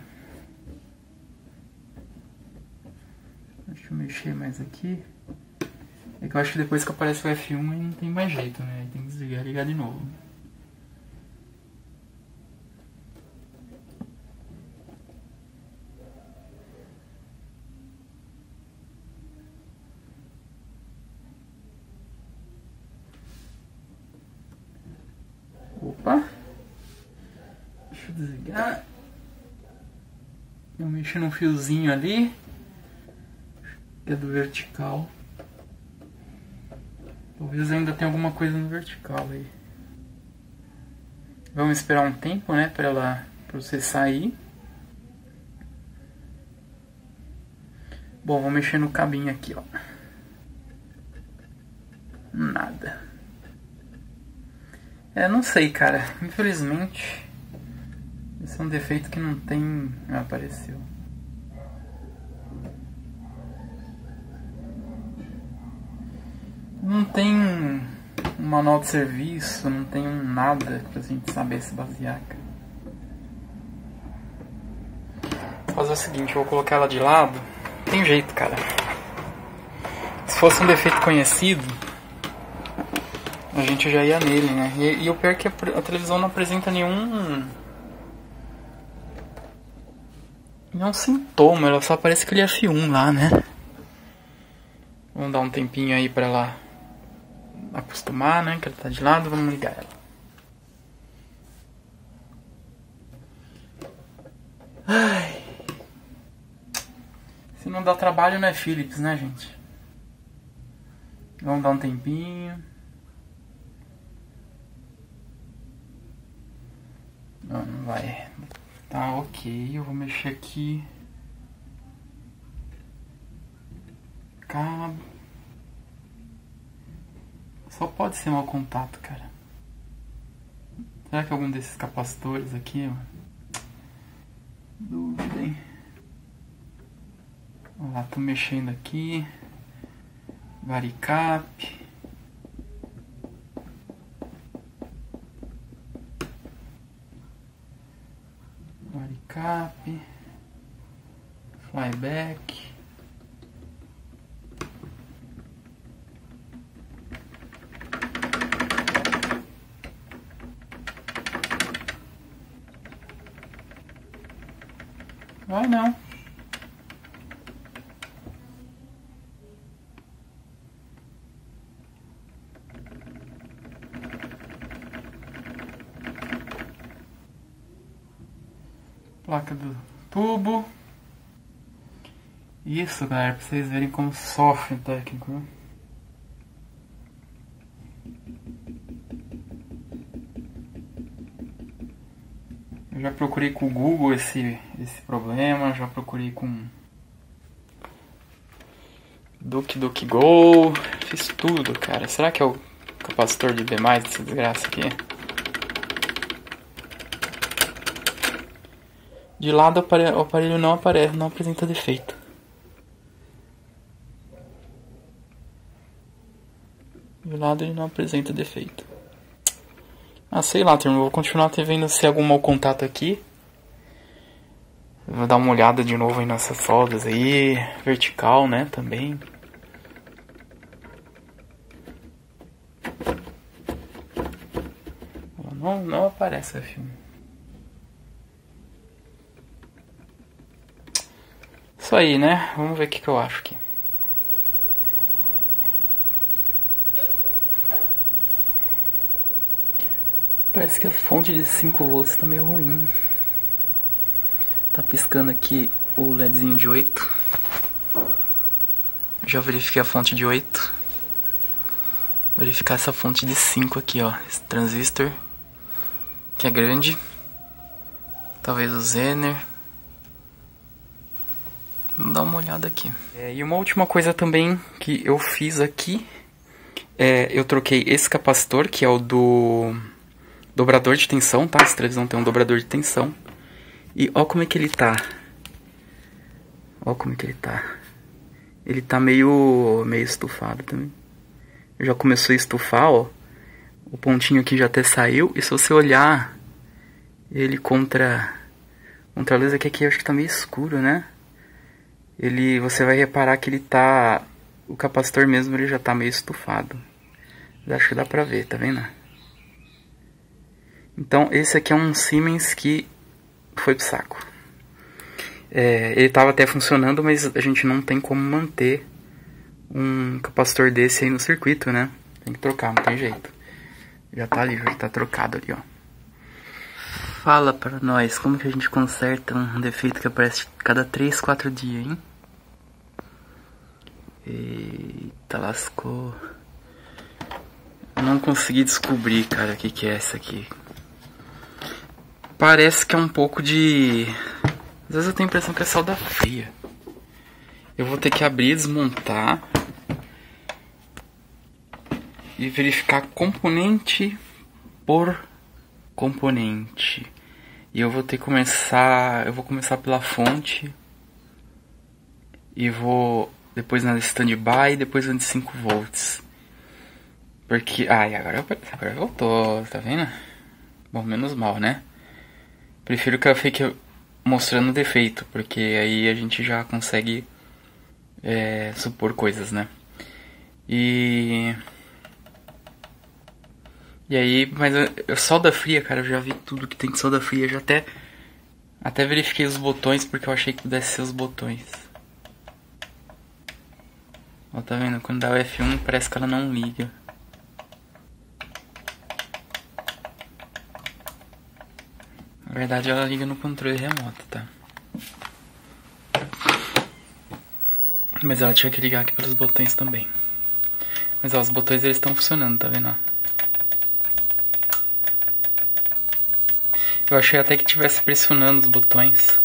Deixa eu mexer mais aqui. É que eu acho que depois que aparece o F1 aí não tem mais jeito, né? Tem que desligar e ligar de novo. Opa! Deixa eu desligar. Mexi num fiozinho ali. Que é do vertical. Talvez ainda tenha alguma coisa no vertical aí. Vamos esperar um tempo, né, para ela processar aí. Bom, vou mexer no cabinho aqui, ó. Nada. É, não sei, cara. Infelizmente, esse é um defeito que não tem... Ah, apareceu. Não tem um manual de serviço, não tem nada pra gente saber se basear, cara. Vou fazer o seguinte, vou colocar ela de lado. Tem jeito, cara. Se fosse um defeito conhecido, a gente já ia nele, né? E, e o pior é que a, a televisão não apresenta nenhum. Nenhum sintoma, ela só aparece aquele F1 lá, né? Vamos dar um tempinho aí pra ela acostumar, né? Que ela tá de lado, vamos ligar ela. Ai. Se não dá trabalho, não é Philips, né, gente? Vamos dar um tempinho. Não, não vai. Tá ok, eu vou mexer aqui. Cabo. Só pode ser mau contato, cara. Será que algum desses capacitores aqui, ó? Dúvida, hein? Vamos lá, tô mexendo aqui. Varicap. Varicap. Flyback. Vai não. Placa do tubo. Isso, galera, pra vocês verem como sofre o técnico. Né? Já procurei com o Google esse, esse problema, já procurei com Duke Duke Go, fiz tudo, cara. Será que é o capacitor de B+, dessa desgraça aqui? De lado o aparelho não aparece, não apresenta defeito. De lado ele não apresenta defeito. Ah, sei lá, turma. Vou continuar vendo se algum mau contato aqui. Vou dar uma olhada de novo aí nessas soldas aí. Vertical, né? Também. Não, não aparece o filme. Isso aí, né? Vamos ver o que, que eu acho aqui. Parece que a fonte de 5 volts tá meio ruim. Tá piscando aqui o LEDzinho de 8. Já verifiquei a fonte de 8. Verificar essa fonte de 5 aqui, ó. Esse transistor. Que é grande. Talvez o Zener. Vamos dar uma olhada aqui. É, e uma última coisa também que eu fiz aqui. É, eu troquei esse capacitor, que é o do dobrador de tensão, tá? Essa televisão tem um dobrador de tensão. E ó como é que ele tá. Ó como é que ele tá. Ele tá meio, meio estufado também. Já começou a estufar, ó. O pontinho aqui já até saiu. E se você olhar ele contra, contra a luz aqui, aqui, acho que tá meio escuro, né? Ele, você vai reparar que ele tá... O capacitor mesmo ele já tá meio estufado. Acho que dá pra ver, tá vendo? Então esse aqui é um Siemens que foi pro saco. É, ele estava até funcionando, mas a gente não tem como manter um capacitor desse aí no circuito, né? Tem que trocar, não tem jeito. Já tá ali, já tá trocado ali, ó. Fala para nós, como que a gente conserta um defeito que aparece cada 3, 4 dias, hein? Eita, lascou. não consegui descobrir, cara, o que, que é isso aqui. Parece que é um pouco de. Às vezes eu tenho a impressão que é solda fria. Eu vou ter que abrir, desmontar e verificar componente por componente. E eu vou ter que começar. Eu vou começar pela fonte. E vou depois na standby depois na de 5 volts. Porque. Ai, agora, agora voltou, tá vendo? Bom, menos mal, né? Prefiro que ela fique mostrando defeito, porque aí a gente já consegue é, supor coisas, né? E. E aí, mas eu, solda fria, cara, eu já vi tudo que tem de solda fria, já até. Até verifiquei os botões porque eu achei que pudesse ser os botões. Ó, tá vendo? Quando dá o F1 parece que ela não liga. Na verdade ela liga no controle remoto, tá? Mas ela tinha que ligar aqui pelos botões também. Mas ó, os botões eles estão funcionando, tá vendo? Eu achei até que tivesse pressionando os botões.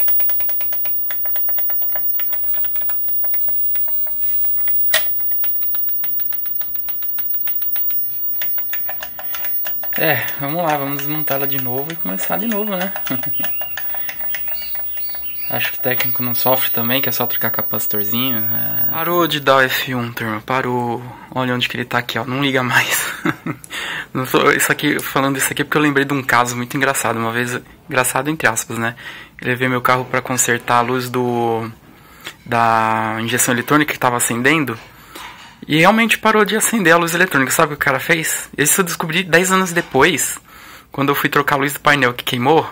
É, vamos lá, vamos desmontar ela de novo e começar de novo, né? *laughs* Acho que o técnico não sofre também, que é só trocar capacitorzinho. É... Parou de dar o F1, turma. Parou. Olha onde que ele tá aqui, ó. Não liga mais. *laughs* não sou, isso aqui, falando isso aqui porque eu lembrei de um caso muito engraçado. Uma vez, engraçado entre aspas, né? Eu levei meu carro para consertar a luz do da injeção eletrônica que estava acendendo. E realmente parou de acender a luz eletrônica. Sabe o que o cara fez? Isso eu descobri 10 anos depois, quando eu fui trocar a luz do painel que queimou.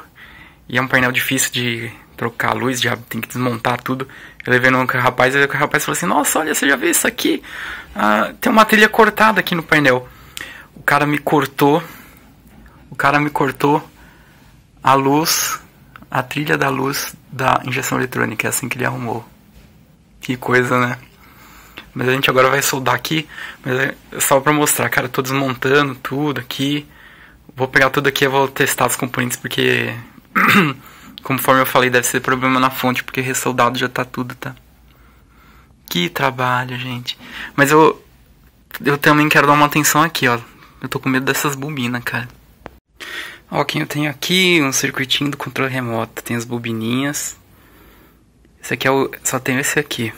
E é um painel difícil de trocar a luz, já tem que desmontar tudo. Eu levei no rapaz e o rapaz falou assim: Nossa, olha, você já viu isso aqui? Ah, tem uma trilha cortada aqui no painel. O cara me cortou. O cara me cortou a luz, a trilha da luz da injeção eletrônica. É assim que ele arrumou. Que coisa, né? Mas a gente agora vai soldar aqui. Mas é só pra mostrar, cara. Tô desmontando tudo aqui. Vou pegar tudo aqui e vou testar os componentes porque. *clears throat* Conforme eu falei, deve ser problema na fonte, porque ressoldado já tá tudo, tá? Que trabalho, gente. Mas eu. Eu também quero dar uma atenção aqui, ó. Eu tô com medo dessas bobinas, cara. Ó, quem eu tenho aqui, um circuitinho do controle remoto. Tem as bobininhas. Esse aqui é o. Só tem esse aqui.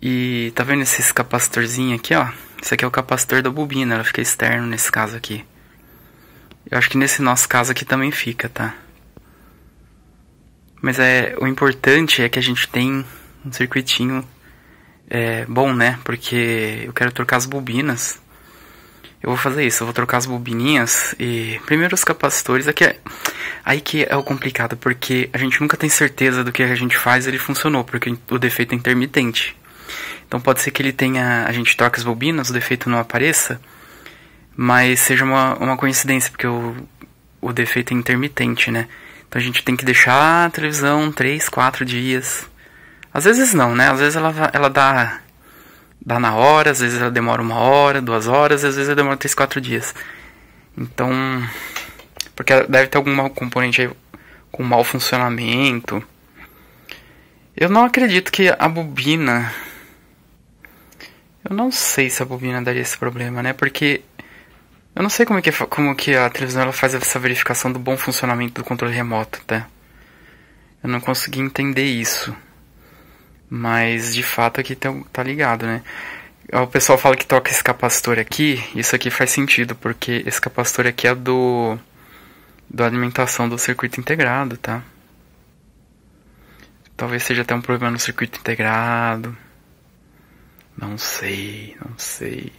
E tá vendo esse capacitorzinho aqui, ó? Esse aqui é o capacitor da bobina, ela fica externo nesse caso aqui. Eu acho que nesse nosso caso aqui também fica, tá? Mas é, o importante é que a gente tem um circuitinho é, bom, né? Porque eu quero trocar as bobinas. Eu vou fazer isso, eu vou trocar as bobininhas e primeiro os capacitores. Aqui é, aí que é o complicado, porque a gente nunca tem certeza do que a gente faz ele funcionou, porque o defeito é intermitente. Então pode ser que ele tenha, a gente troca as bobinas, o defeito não apareça, mas seja uma, uma coincidência, porque o, o defeito é intermitente, né? Então a gente tem que deixar a televisão 3, 4 dias. Às vezes não, né? Às vezes ela, ela dá, dá na hora, às vezes ela demora uma hora, duas horas, às vezes ela demora 3, 4 dias. Então, porque deve ter algum componente aí com mau funcionamento. Eu não acredito que a bobina. Eu não sei se a bobina daria esse problema, né? Porque eu não sei como que, como que a televisão ela faz essa verificação do bom funcionamento do controle remoto, tá? Eu não consegui entender isso. Mas de fato aqui tá, tá ligado, né? O pessoal fala que toca esse capacitor aqui, isso aqui faz sentido, porque esse capacitor aqui é do da alimentação do circuito integrado, tá? Talvez seja até um problema no circuito integrado. Não sei, não sei.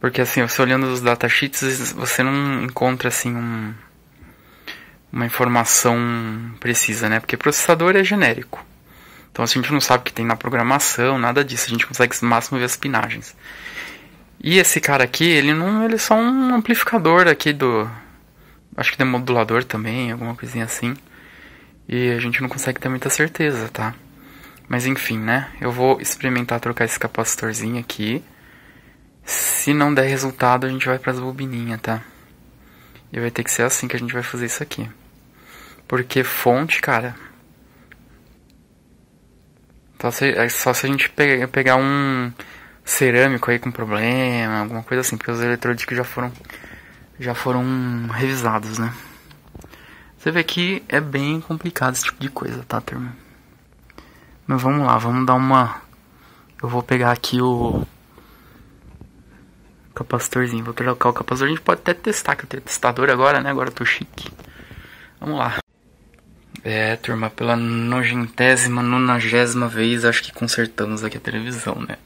Porque assim, você olhando os datasheets, você não encontra assim um, uma informação precisa, né? Porque processador é genérico. Então assim, a gente não sabe o que tem na programação, nada disso. A gente consegue no máximo ver as pinagens. E esse cara aqui, ele não, ele é só um amplificador aqui do, acho que tem modulador também, alguma coisinha assim. E a gente não consegue ter muita certeza, tá? Mas enfim, né? Eu vou experimentar trocar esse capacitorzinho aqui. Se não der resultado, a gente vai para as bobininhas, tá? E vai ter que ser assim que a gente vai fazer isso aqui. Porque fonte, cara. Só se, é só se a gente pegar, pegar um cerâmico aí com problema, alguma coisa assim, porque os eletrodos já foram já foram revisados, né? Você vê que é bem complicado esse tipo de coisa, tá, turma? Mas vamos lá, vamos dar uma. Eu vou pegar aqui o capacitorzinho. Vou trocar o capacitor. A gente pode até testar, que eu tenho testador agora, né? Agora eu tô chique. Vamos lá. É, turma, pela nogentésima, nonagésima vez, acho que consertamos aqui a televisão, né?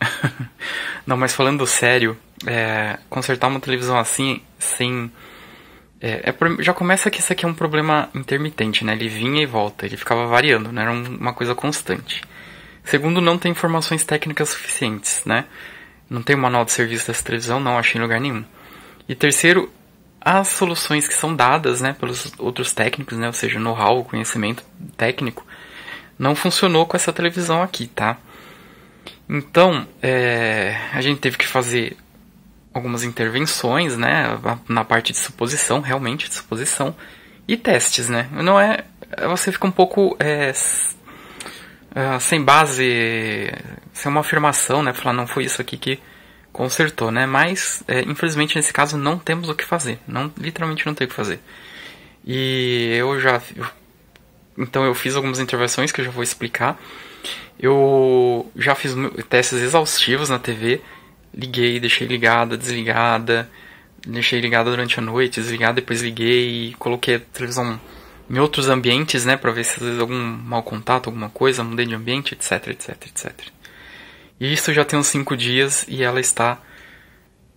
*laughs* Não, mas falando sério, é, consertar uma televisão assim, sem... É, é, já começa que isso aqui é um problema intermitente, né? Ele vinha e volta, ele ficava variando, não era uma coisa constante. Segundo, não tem informações técnicas suficientes, né? Não tem um manual de serviço dessa televisão, não achei em lugar nenhum. E terceiro, as soluções que são dadas né, pelos outros técnicos, né, ou seja, know-how, conhecimento técnico, não funcionou com essa televisão aqui, tá? Então, é, a gente teve que fazer algumas intervenções, né, na parte de suposição, realmente de suposição, e testes, né? Não é, você fica um pouco é, uh, sem base, sem uma afirmação, né? Falar, não foi isso aqui que consertou, né? Mas, é, infelizmente, nesse caso, não temos o que fazer. Não, literalmente não tem o que fazer. E eu já... Eu, então, eu fiz algumas intervenções que eu já vou explicar. Eu já fiz testes exaustivos na TV. Liguei, deixei ligada, desligada. Deixei ligada durante a noite, desligada, depois liguei. Coloquei a televisão em outros ambientes, né, para ver se às vezes algum mau contato, alguma coisa, mudei de ambiente, etc, etc, etc. E isso já tem uns 5 dias e ela está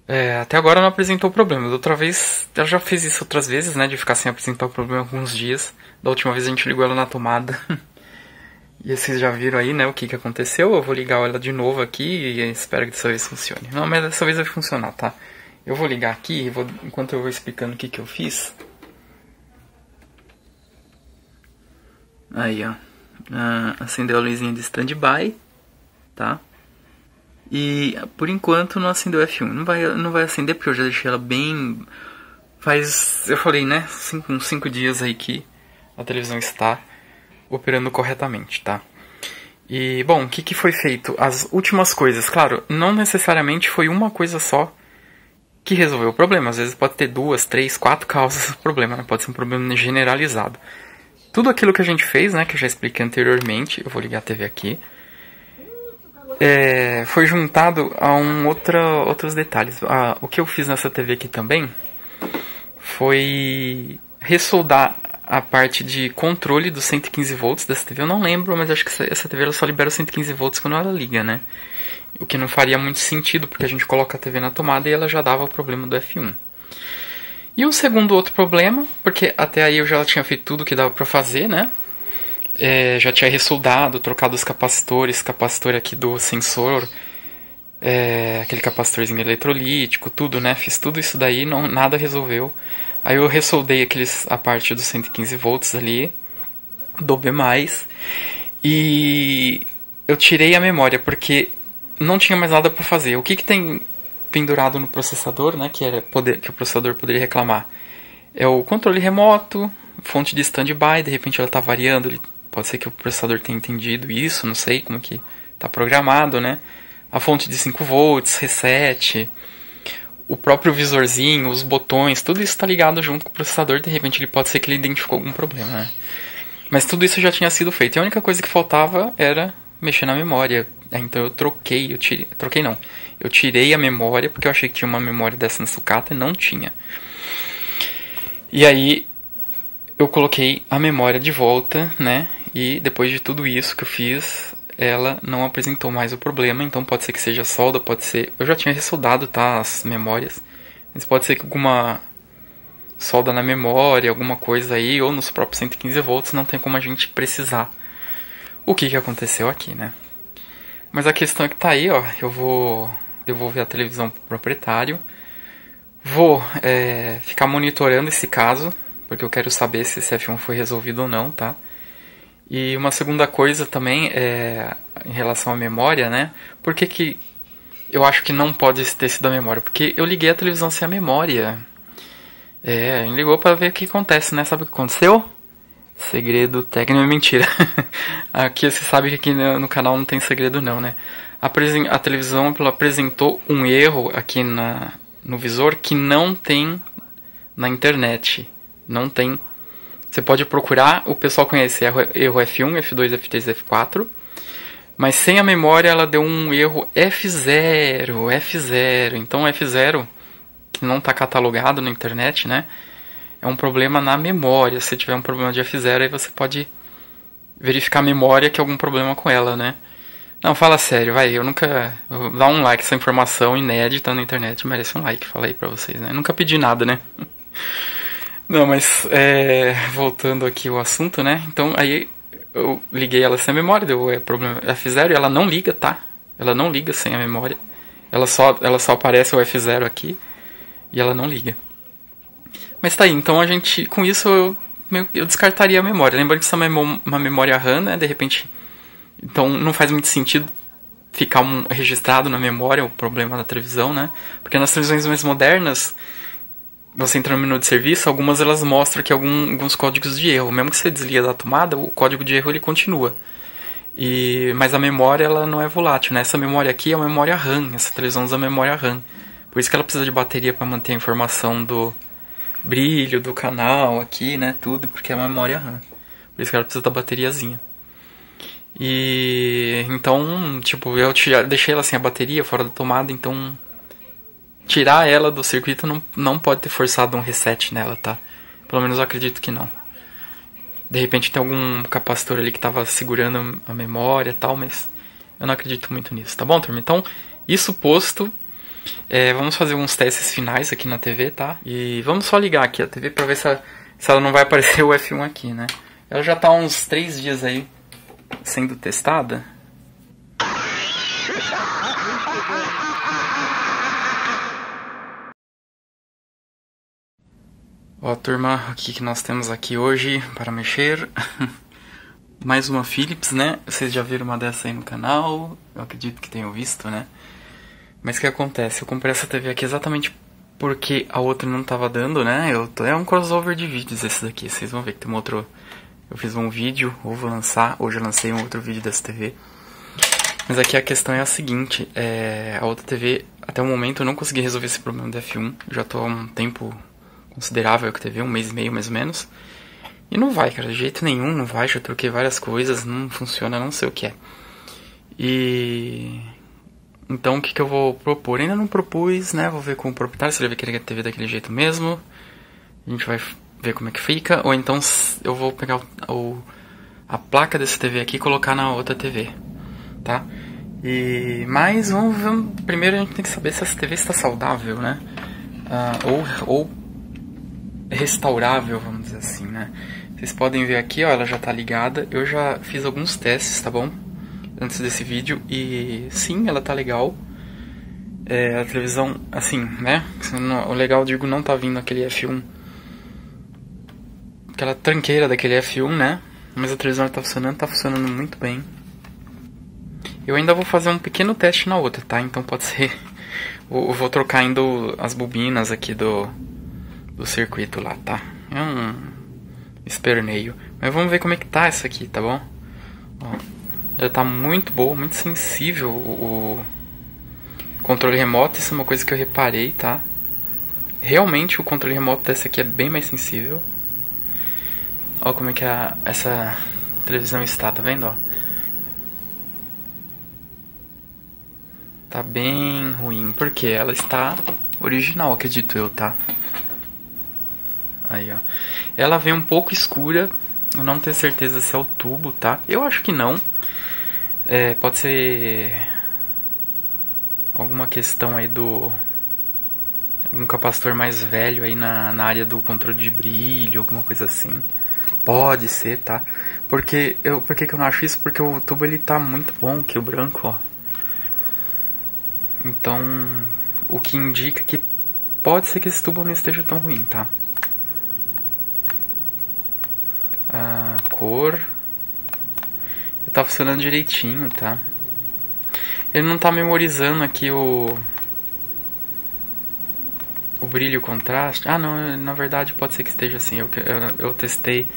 É, até agora não apresentou problema. Da outra vez, ela já fez isso outras vezes, né? De ficar sem apresentar o problema alguns dias. Da última vez a gente ligou ela na tomada. *laughs* e vocês já viram aí, né, o que, que aconteceu. Eu vou ligar ela de novo aqui e espero que dessa vez funcione. Não, mas dessa vez vai funcionar, tá? Eu vou ligar aqui, vou, enquanto eu vou explicando o que, que eu fiz. Aí, ó. Ah, acendeu a luzinha de standby, tá? E por enquanto não acendeu F1. Não vai, não vai acender porque eu já deixei ela bem. Faz. Eu falei, né? Cinco, uns 5 dias aí que a televisão está operando corretamente, tá? E bom, o que, que foi feito? As últimas coisas, claro, não necessariamente foi uma coisa só que resolveu o problema. Às vezes pode ter duas, três, quatro causas do problema, né? pode ser um problema generalizado. Tudo aquilo que a gente fez, né, que eu já expliquei anteriormente, eu vou ligar a TV aqui, é, foi juntado a um outra, outros detalhes. Ah, o que eu fiz nessa TV aqui também foi ressoldar a parte de controle dos 115 volts dessa TV. Eu não lembro, mas acho que essa TV ela só libera 115 volts quando ela liga, né? O que não faria muito sentido, porque a gente coloca a TV na tomada e ela já dava o problema do F1. E o segundo outro problema, porque até aí eu já tinha feito tudo que dava para fazer, né? É, já tinha ressoldado, trocado os capacitores, capacitor aqui do sensor, é, aquele capacitorzinho eletrolítico, tudo, né? Fiz tudo isso daí, não, nada resolveu. Aí eu ressoldei aqueles, a parte dos 115 volts ali, do B+, e eu tirei a memória, porque não tinha mais nada para fazer. O que, que tem pendurado no processador, né, que, era poder, que o processador poderia reclamar? É o controle remoto, fonte de standby, de repente ela está variando, pode ser que o processador tenha entendido isso, não sei como que está programado, né? A fonte de 5 volts, reset, o próprio visorzinho, os botões, tudo isso está ligado junto com o processador, de repente ele pode ser que ele identificou algum problema, né? Mas tudo isso já tinha sido feito. E a única coisa que faltava era mexer na memória. É, então eu troquei, eu tirei, troquei não. Eu tirei a memória porque eu achei que tinha uma memória dessa na sucata e não tinha. E aí eu coloquei a memória de volta, né? E depois de tudo isso que eu fiz, ela não apresentou mais o problema, então pode ser que seja solda, pode ser. Eu já tinha ressoldado, tá? As memórias. Mas pode ser que alguma solda na memória, alguma coisa aí, ou nos próprios 115 volts, não tem como a gente precisar o que, que aconteceu aqui, né? Mas a questão é que tá aí, ó. Eu vou devolver a televisão pro proprietário. Vou é, ficar monitorando esse caso, porque eu quero saber se esse F1 foi resolvido ou não, tá? E uma segunda coisa também é em relação à memória, né? Por que, que eu acho que não pode ter sido a memória? Porque eu liguei a televisão sem a memória. É, ligou para ver o que acontece, né? Sabe o que aconteceu? Segredo técnico é mentira. *laughs* aqui você sabe que aqui no, canal não tem segredo não, né? A, a televisão apresentou um erro aqui na, no visor que não tem na internet. Não tem você pode procurar, o pessoal conhece erro, erro F1, F2, F3, F4. Mas sem a memória ela deu um erro F0, F0. Então F0, que não está catalogado na internet, né? É um problema na memória. Se tiver um problema de F0, aí você pode verificar a memória que é algum problema com ela, né? Não, fala sério, vai. Eu nunca. Dá um like, essa informação inédita na internet merece um like, fala aí pra vocês, né? Eu nunca pedi nada, né? *laughs* Não, mas é, voltando aqui ao assunto, né? Então aí eu liguei ela sem a memória, deu é, problema F0 e ela não liga, tá? Ela não liga sem a memória. Ela só, ela só aparece o F0 aqui e ela não liga. Mas tá aí, então a gente, com isso eu, eu descartaria a memória. Lembrando que isso é uma memória RAM, né? De repente, então não faz muito sentido ficar um, registrado na memória o problema da televisão, né? Porque nas televisões mais modernas você entra no menu de serviço, algumas elas mostram que algum, alguns códigos de erro. Mesmo que você desliga da tomada, o código de erro ele continua. E, mas a memória ela não é volátil, né? Essa memória aqui é uma memória RAM, essa televisão usa memória RAM. Por isso que ela precisa de bateria para manter a informação do brilho do canal aqui, né? Tudo, porque é uma memória RAM. Por isso que ela precisa da bateriazinha. E então, tipo, eu deixei ela sem a bateria, fora da tomada, então tirar ela do circuito não, não pode ter forçado um reset nela, tá? Pelo menos eu acredito que não. De repente tem algum capacitor ali que estava segurando a memória e tal, mas eu não acredito muito nisso, tá bom, turma? Então, isso posto, É, vamos fazer uns testes finais aqui na TV, tá? E vamos só ligar aqui a TV pra ver se ela, se ela não vai aparecer *laughs* o F1 aqui, né? Ela já tá uns 3 dias aí sendo testada. Ó, turma, o que, que nós temos aqui hoje para mexer? *laughs* Mais uma Philips, né? Vocês já viram uma dessa aí no canal, eu acredito que tenham visto, né? Mas o que acontece? Eu comprei essa TV aqui exatamente porque a outra não tava dando, né? Eu tô... É um crossover de vídeos esse daqui, vocês vão ver que tem um outro... Eu fiz um vídeo, ou vou lançar, hoje eu lancei um outro vídeo dessa TV. Mas aqui a questão é a seguinte, é... a outra TV, até o momento eu não consegui resolver esse problema do F1. já tô há um tempo considerável que teve, um mês e meio mais ou menos. E não vai, cara, de jeito nenhum, não vai. Já troquei várias coisas, não funciona, não sei o que é. E. Então o que, que eu vou propor? Ainda não propus, né? Vou ver com o proprietário se ele vai querer a TV daquele jeito mesmo. A gente vai ver como é que fica. Ou então eu vou pegar o, o a placa dessa TV aqui e colocar na outra TV, tá? E mas vamos, vamos, primeiro a gente tem que saber se essa TV está saudável, né? Uh, ou, ou restaurável, vamos dizer assim, né? Vocês podem ver aqui, ó, ela já tá ligada. Eu já fiz alguns testes, tá bom? Antes desse vídeo e sim, ela tá legal. É, a televisão, assim, né? O legal, digo, não tá vindo aquele F1. Aquela tranqueira daquele F1, né? Mas a televisão tá funcionando, tá funcionando muito bem. Eu ainda vou fazer um pequeno teste na outra, tá? Então pode ser. *laughs* Eu vou trocar ainda as bobinas aqui do, do circuito lá, tá? É um esperneio. Mas vamos ver como é que tá essa aqui, tá bom? Ó, ela tá muito boa, muito sensível o controle remoto. Isso é uma coisa que eu reparei, tá? Realmente o controle remoto dessa aqui é bem mais sensível. Ó como é que a, essa televisão está, tá vendo? Ó? Tá bem ruim, porque ela está original, acredito eu, tá? Aí, ó. Ela vem um pouco escura. Eu não tenho certeza se é o tubo, tá? Eu acho que não. É, pode ser alguma questão aí do algum capacitor mais velho aí na, na área do controle de brilho, alguma coisa assim. Pode ser, tá? Porque eu, por que eu não acho isso? Porque o tubo ele tá muito bom, que o branco, ó. Então, o que indica que pode ser que esse tubo não esteja tão ruim, tá? A cor. Tá funcionando direitinho, tá? Ele não tá memorizando aqui o o brilho e o contraste. Ah, não, na verdade pode ser que esteja assim. Eu, eu, eu testei.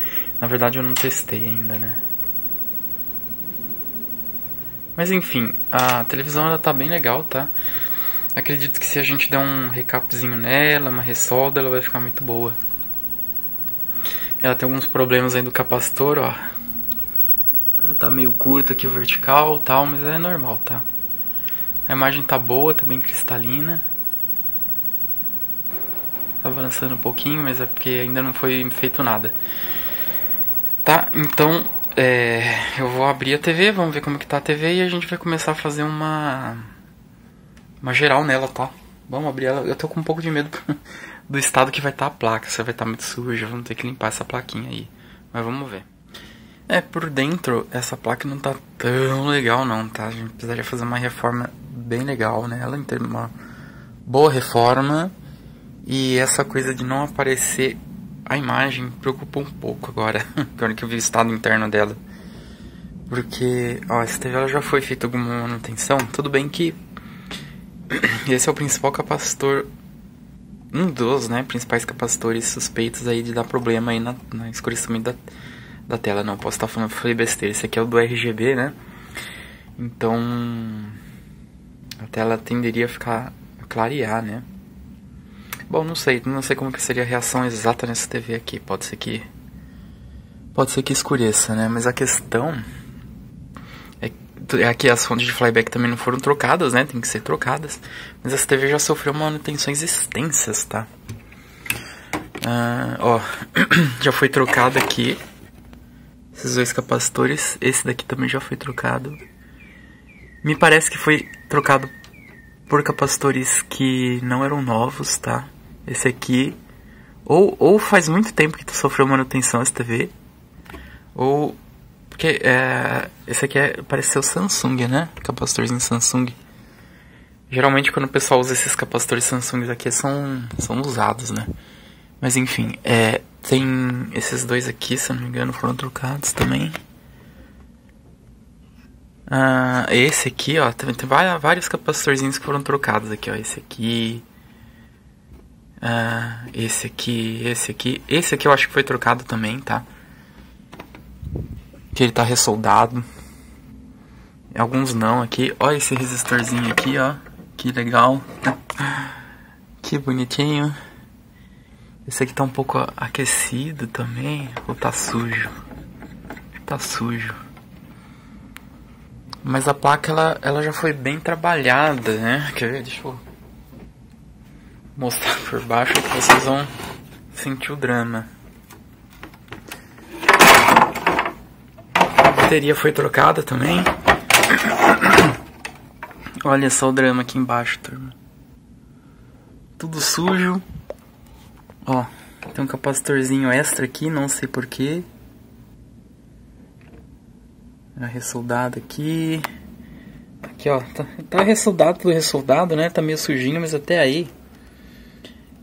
Na verdade eu não testei ainda, né? Mas enfim, a televisão ela tá bem legal, tá? Acredito que se a gente der um recapzinho nela, uma ressolda, ela vai ficar muito boa. Ela tem alguns problemas aí do capacitor, ó. Tá meio curto aqui o vertical tal, mas é normal, tá? A imagem tá boa, tá bem cristalina. Tá avançando um pouquinho, mas é porque ainda não foi feito nada. Tá, então é, eu vou abrir a TV, vamos ver como que tá a TV e a gente vai começar a fazer uma uma geral nela, tá? Vamos abrir ela. Eu tô com um pouco de medo *laughs* do estado que vai estar tá a placa. Se vai estar tá muito suja, vamos ter que limpar essa plaquinha aí. Mas vamos ver. É, por dentro, essa placa não tá tão legal não, tá? A gente precisaria fazer uma reforma bem legal nela, em uma boa reforma. E essa coisa de não aparecer a imagem preocupa um pouco agora, *laughs* agora que eu vi o estado interno dela. Porque, ó, essa TV ela já foi feita alguma manutenção. Tudo bem que *clears throat* esse é o principal capacitor um dos né, principais capacitores suspeitos aí de dar problema aí na, na escurecimento da, da tela. Não, posso estar falando foi besteira. Esse aqui é o do RGB, né? Então a tela tenderia a ficar a clarear, né? Bom, não sei, não sei como que seria a reação exata nessa TV aqui. Pode ser que pode ser que escureça, né? Mas a questão é que as fontes de flyback também não foram trocadas, né? Tem que ser trocadas. Mas essa TV já sofreu manutenções extensas, tá? Ah, ó, *clears throat* já foi trocado aqui. Esses dois capacitores. Esse daqui também já foi trocado. Me parece que foi trocado por capacitores que não eram novos, tá? Esse aqui, ou, ou faz muito tempo que tu sofreu manutenção essa TV, ou porque é, esse aqui é, parece ser o Samsung, né? Capacitorzinho Samsung. Geralmente quando o pessoal usa esses capacitores Samsung aqui são, são usados, né? Mas enfim, é, tem esses dois aqui, se não me engano, foram trocados também. Ah, esse aqui, ó, tem, tem vários capacitorzinhos que foram trocados aqui, ó. Esse aqui. Ah, esse aqui, esse aqui. Esse aqui eu acho que foi trocado também, tá? Que ele tá ressoldado. Alguns não aqui. Olha esse resistorzinho aqui, ó. Que legal. *laughs* que bonitinho. Esse aqui tá um pouco aquecido também. Ou tá sujo? Tá sujo. Mas a placa ela, ela já foi bem trabalhada, né? Quer ver? Deixa eu mostrar por baixo que vocês vão sentir o drama. Bateria foi trocada também. *coughs* Olha só o drama aqui embaixo, turma. Tudo sujo. Ó, tem um capacitorzinho extra aqui, não sei porquê. Era ressoldado aqui. Aqui, ó. Tá, tá ressoldado, tudo ressoldado, né? Tá meio sujinho, mas até aí.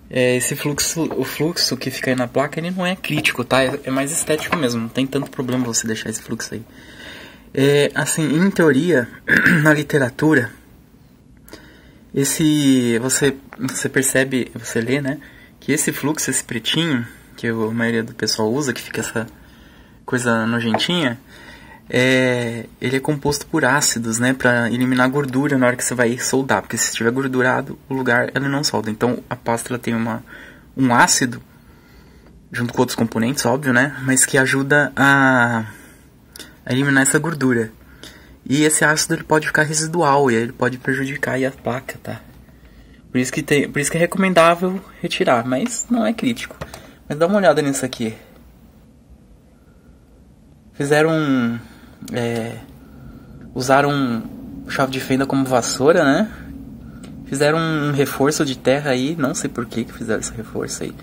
É, esse fluxo, o fluxo que fica aí na placa, ele não é crítico, tá? É, é mais estético mesmo. Não tem tanto problema você deixar esse fluxo aí. É, assim, em teoria, *clears throat* na literatura, esse você você percebe, você lê, né, que esse fluxo, esse pretinho que a maioria do pessoal usa, que fica essa coisa nojentinha, é, ele é composto por ácidos, né, para eliminar gordura na hora que você vai soldar, porque se estiver gordurado, o lugar ele não solda. Então a pasta ela tem uma, um ácido junto com outros componentes, óbvio, né, mas que ajuda a, a eliminar essa gordura. E esse ácido ele pode ficar residual e ele pode prejudicar a placa, tá? Por isso que tem, por isso que é recomendável retirar, mas não é crítico. Mas dá uma olhada nisso aqui. Fizeram um, é, usaram chave de fenda como vassoura, né? Fizeram um reforço de terra aí, não sei por que, que fizeram esse reforço aí.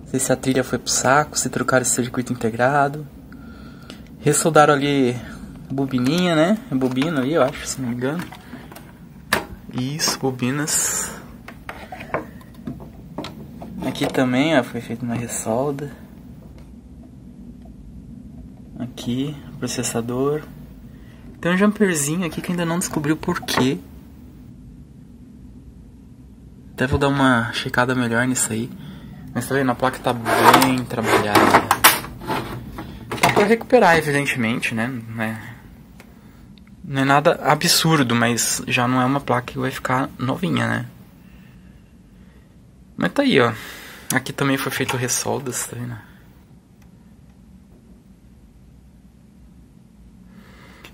Não sei se a trilha foi pro saco, se trocaram esse circuito integrado. Ressoldaram ali bobininha, né? Bobina ali, eu acho, se não me engano. Isso, bobinas. Aqui também, ó, foi feita uma ressolda. Aqui, processador. Tem um jumperzinho aqui que ainda não descobriu porquê. Até vou dar uma checada melhor nisso aí. Mas tá vendo? A placa tá bem trabalhada. Tá pra recuperar, evidentemente, né? Não é, não é nada absurdo, mas já não é uma placa que vai ficar novinha, né? Mas tá aí, ó. Aqui também foi feito ressoldas, tá vendo?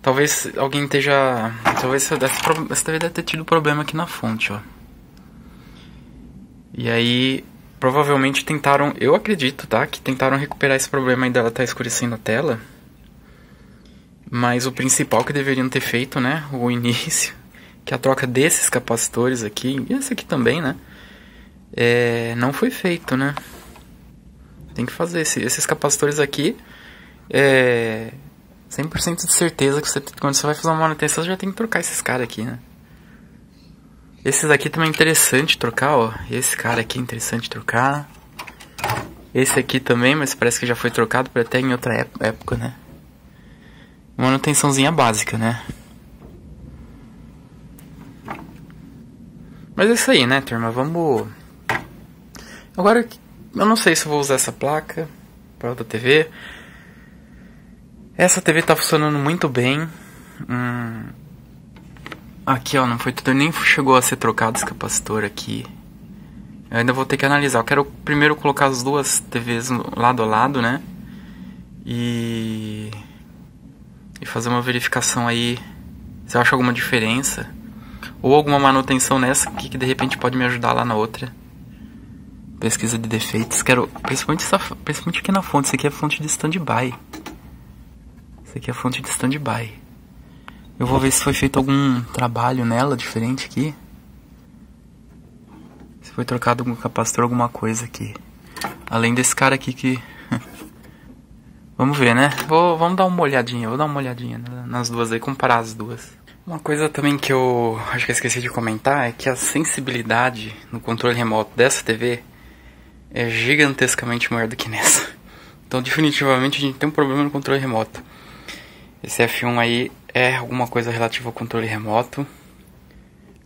Talvez alguém esteja. Talvez você deve ter tido problema aqui na fonte, ó. E aí, provavelmente tentaram. Eu acredito, tá? Que tentaram recuperar esse problema aí dela estar tá escurecendo a tela. Mas o principal que deveriam ter feito, né? O *laughs* início. Que é a troca desses capacitores aqui. E esse aqui também, né? É, não foi feito, né? Tem que fazer. Esse, esses capacitores aqui. É, 100% de certeza que você, quando você vai fazer uma manutenção, você já tem que trocar esses caras aqui, né? Esses aqui também é interessante trocar, ó. Esse cara aqui é interessante trocar. Esse aqui também, mas parece que já foi trocado para até em outra época, né? Manutençãozinha básica, né? Mas é isso aí, né, turma? Vamos... Agora, eu não sei se vou usar essa placa para outra TV. Essa TV tá funcionando muito bem. Hum, aqui, ó, não foi tudo, nem chegou a ser trocado esse capacitor aqui. Eu ainda vou ter que analisar. Eu quero primeiro colocar as duas TVs lado a lado, né? E e fazer uma verificação aí se eu acho alguma diferença ou alguma manutenção nessa que, que de repente pode me ajudar lá na outra. Pesquisa de defeitos. Quero principalmente, essa, principalmente aqui na fonte. Isso aqui é fonte de standby. Essa aqui é a fonte de standby. Eu vou ver se foi feito algum trabalho nela diferente aqui. foi trocado algum capacitor, alguma coisa aqui. Além desse cara aqui que... *laughs* vamos ver, né? Vou, vamos dar uma olhadinha, vou dar uma olhadinha nas duas aí, comparar as duas. Uma coisa também que eu acho que eu esqueci de comentar é que a sensibilidade no controle remoto dessa TV é gigantescamente maior do que nessa. *laughs* Então definitivamente a gente tem um problema no controle remoto. Esse F1 aí é alguma coisa relativa ao controle remoto.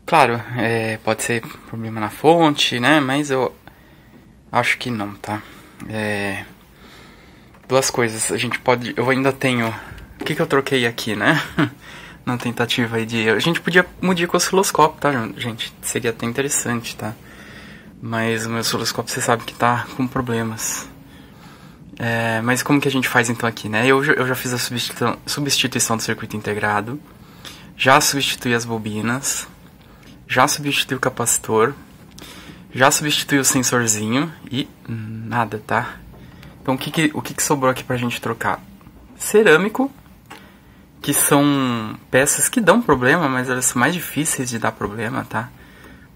Claro, é, pode ser problema na fonte, né? Mas eu acho que não, tá? É, duas coisas. A gente pode. Eu ainda tenho. O que, que eu troquei aqui, né? *laughs* na tentativa aí de. A gente podia mudar com o osciloscópio, tá, gente? Seria até interessante, tá? Mas o meu osciloscópio você sabe que tá com problemas. É, mas como que a gente faz então aqui, né? Eu, eu já fiz a substituição, substituição do circuito integrado, já substituí as bobinas, já substituí o capacitor, já substituí o sensorzinho e nada, tá? Então o que, que, o que, que sobrou aqui pra gente trocar? Cerâmico que são peças que dão problema, mas elas são mais difíceis de dar problema, tá?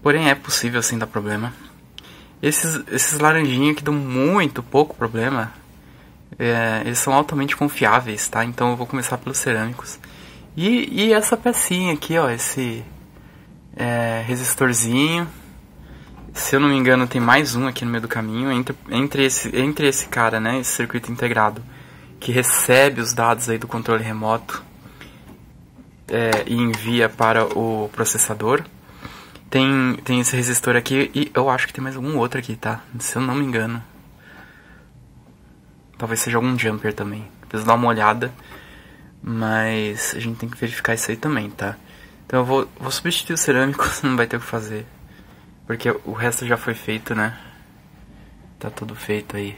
Porém é possível sim dar problema. Esses, esses laranjinhos que dão muito pouco problema, é, eles são altamente confiáveis, tá? Então eu vou começar pelos cerâmicos. E, e essa pecinha aqui, ó, esse é, resistorzinho. Se eu não me engano, tem mais um aqui no meio do caminho, entre, entre, esse, entre esse cara, né, esse circuito integrado, que recebe os dados aí do controle remoto é, e envia para o processador. Tem, tem esse resistor aqui e eu acho que tem mais algum outro aqui, tá? Se eu não me engano. Talvez seja algum jumper também. Preciso dar uma olhada. Mas a gente tem que verificar isso aí também, tá? Então eu vou, vou substituir o cerâmico, *laughs* não vai ter o que fazer. Porque o resto já foi feito, né? Tá tudo feito aí.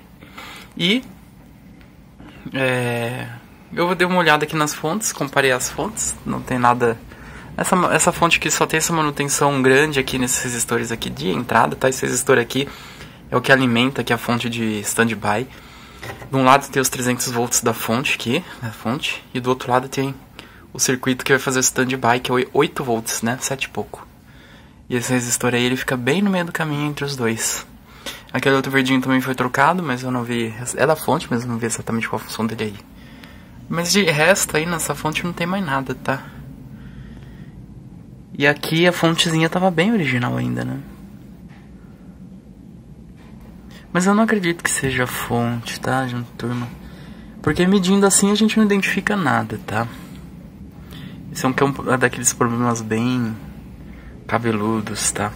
E... É eu dei uma olhada aqui nas fontes, comparei as fontes, não tem nada... Essa, essa fonte aqui só tem essa manutenção grande aqui nesses resistores aqui de entrada, tá? Esse resistor aqui é o que alimenta aqui a fonte de standby. De um lado tem os 300 volts da fonte aqui, a fonte, e do outro lado tem o circuito que vai fazer o standby, que é 8 volts, né? 7 e pouco. E esse resistor aí, ele fica bem no meio do caminho entre os dois. Aquele outro verdinho também foi trocado, mas eu não vi... É da fonte, mas eu não vi exatamente qual a função dele aí. Mas de resto aí nessa fonte não tem mais nada, tá? E aqui a fontezinha tava bem original ainda, né? Mas eu não acredito que seja a fonte, tá, gente, turma? Porque medindo assim a gente não identifica nada, tá? Esse é um, é daqueles problemas bem cabeludos, tá?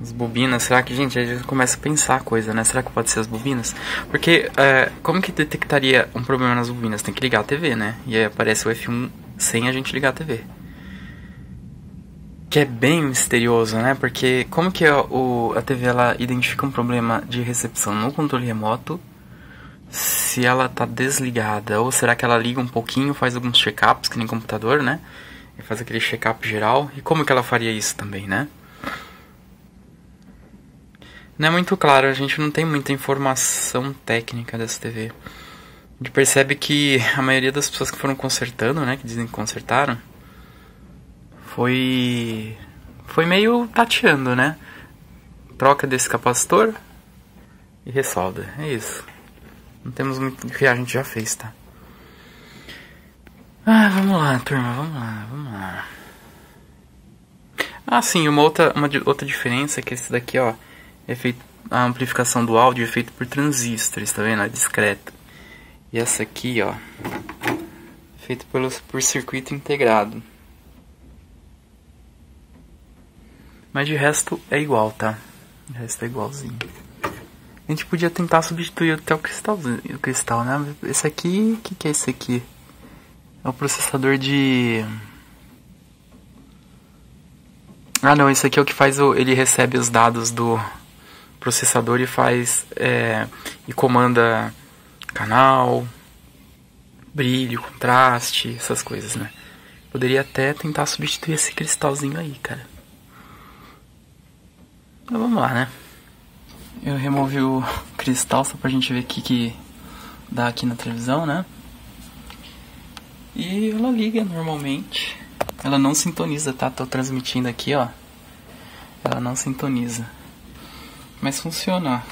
As bobinas, será que, gente, a gente começa a pensar a coisa, né? Será que pode ser as bobinas? Porque, é, como que detectaria um problema nas bobinas? Tem que ligar a TV, né? E aí aparece o F1 sem a gente ligar a TV. Que é bem misterioso, né? Porque como que a, o, a TV ela identifica um problema de recepção no controle remoto se ela tá desligada? Ou será que ela liga um pouquinho, faz alguns check-ups, que nem computador, né? E faz aquele check-up geral? E como que ela faria isso também, né? Não é muito claro, a gente não tem muita informação técnica dessa TV. A gente percebe que a maioria das pessoas que foram consertando, né, que dizem que consertaram, foi foi meio tateando, né? Troca desse capacitor e ressolda. É isso. Não temos muito o que a gente já fez, tá? Ah, vamos lá, turma, vamos lá, vamos lá. Ah, sim, uma outra, uma outra diferença é que esse daqui, ó, é feito, a amplificação do áudio é feita por transistores, tá vendo? É discreta. E essa aqui, ó, é feita por circuito integrado. Mas de resto é igual, tá? De resto é igualzinho. A gente podia tentar substituir até o cristal, o cristal, né? Esse aqui, o que, que é esse aqui? É o processador de... Ah não, esse aqui é o que faz o... Ele recebe os dados do processador e faz é, e comanda canal, brilho, contraste, essas coisas, né? Poderia até tentar substituir esse cristalzinho aí, cara. Então vamos lá, né? Eu removi o cristal só pra gente ver o que, que dá aqui na televisão, né? E ela liga normalmente. Ela não sintoniza, tá? Tô transmitindo aqui, ó. Ela não sintoniza. Mas funciona.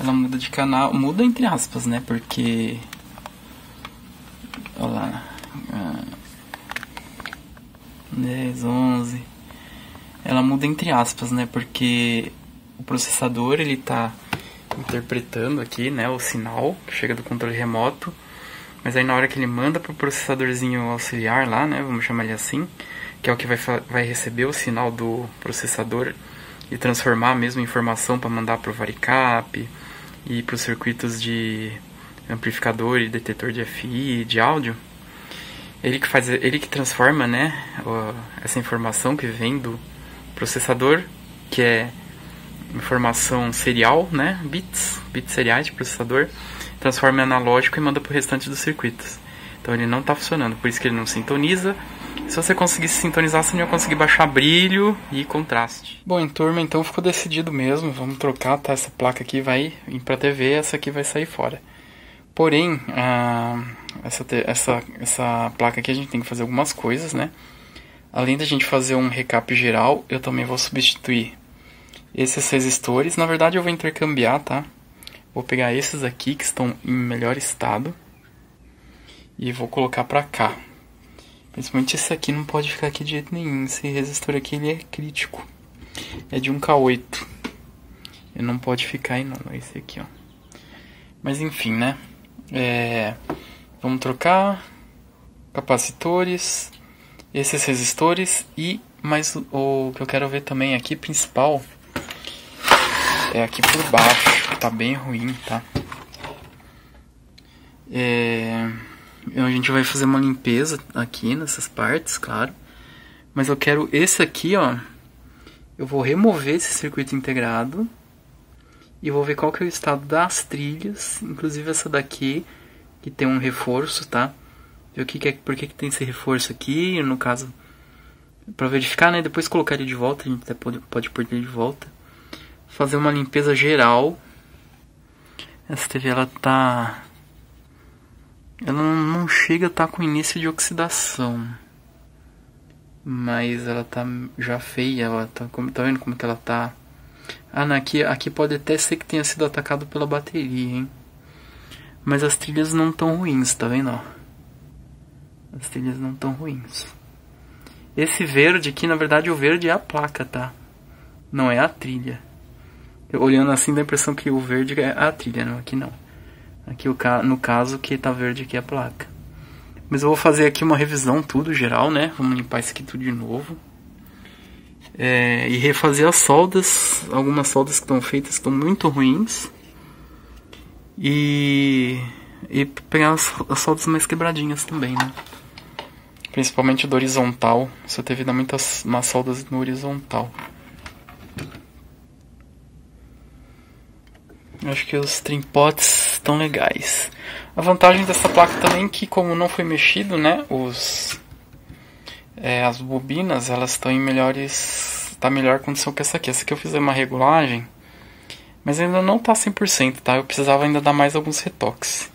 Ela muda de canal. Muda entre aspas, né? Porque. Olha lá. 10, 11. Ela muda entre aspas, né? Porque o processador ele tá interpretando aqui, né, o sinal que chega do controle remoto. Mas aí na hora que ele manda pro processadorzinho auxiliar lá, né, vamos chamar ele assim, que é o que vai, vai receber o sinal do processador e transformar mesmo informação para mandar pro varicap e para os circuitos de amplificador e detetor de FI, de áudio. Ele que faz, ele que transforma, né, essa informação que vem do processador, que é informação serial, né, bits, bits seriais de processador, transforma em analógico e manda para o restante dos circuitos. Então ele não está funcionando, por isso que ele não sintoniza. Se você conseguisse sintonizar, você não ia conseguir baixar brilho e contraste. Bom, em turma, então ficou decidido mesmo. Vamos trocar, tá? Essa placa aqui vai ir para TV, essa aqui vai sair fora. Porém, ah, essa, essa, essa placa aqui a gente tem que fazer algumas coisas, né? Além da gente fazer um recap geral, eu também vou substituir esses resistores. Na verdade, eu vou intercambiar, tá? Vou pegar esses aqui que estão em melhor estado e vou colocar pra cá. Principalmente esse aqui não pode ficar aqui de jeito nenhum. Esse resistor aqui ele é crítico. É de 1K8. Ele não pode ficar aí não, esse aqui, ó. Mas enfim, né? É, vamos trocar capacitores, esses resistores e mais o que eu quero ver também aqui principal é aqui por baixo, tá bem ruim, tá? É, a gente vai fazer uma limpeza aqui nessas partes, claro. Mas eu quero esse aqui, ó. Eu vou remover esse circuito integrado. E vou ver qual que é o estado das trilhas. Inclusive essa daqui, que tem um reforço, tá? Ver o que, que é, por que, que tem esse reforço aqui. No caso, para verificar, né? Depois colocar ele de volta. A gente até pode, pode pôr ele de volta fazer uma limpeza geral. Essa TV ela tá ela não chega a estar tá com início de oxidação. Mas ela tá já feia, ela tá como tá vendo como que ela tá? Ah, não, aqui aqui pode até ser que tenha sido atacado pela bateria, hein? Mas as trilhas não tão ruins, tá vendo, ó? As trilhas não tão ruins. Esse verde aqui, na verdade, o verde é a placa, tá? Não é a trilha. Olhando assim dá a impressão que o verde é a trilha, não, aqui não. Aqui no caso que tá verde aqui é a placa. Mas eu vou fazer aqui uma revisão tudo geral, né? Vamos limpar isso aqui tudo de novo. É, e refazer as soldas. Algumas soldas que estão feitas estão muito ruins. E, e pegar as, as soldas mais quebradinhas também, né? Principalmente do horizontal. Só teve muitas más soldas no horizontal. Acho que os trimpotes estão legais. A vantagem dessa placa também é que como não foi mexido, né, os é, as bobinas elas estão em melhores tá melhor condição que essa aqui. Essa aqui eu fiz uma regulagem, mas ainda não tá 100%, tá? Eu precisava ainda dar mais alguns retoques.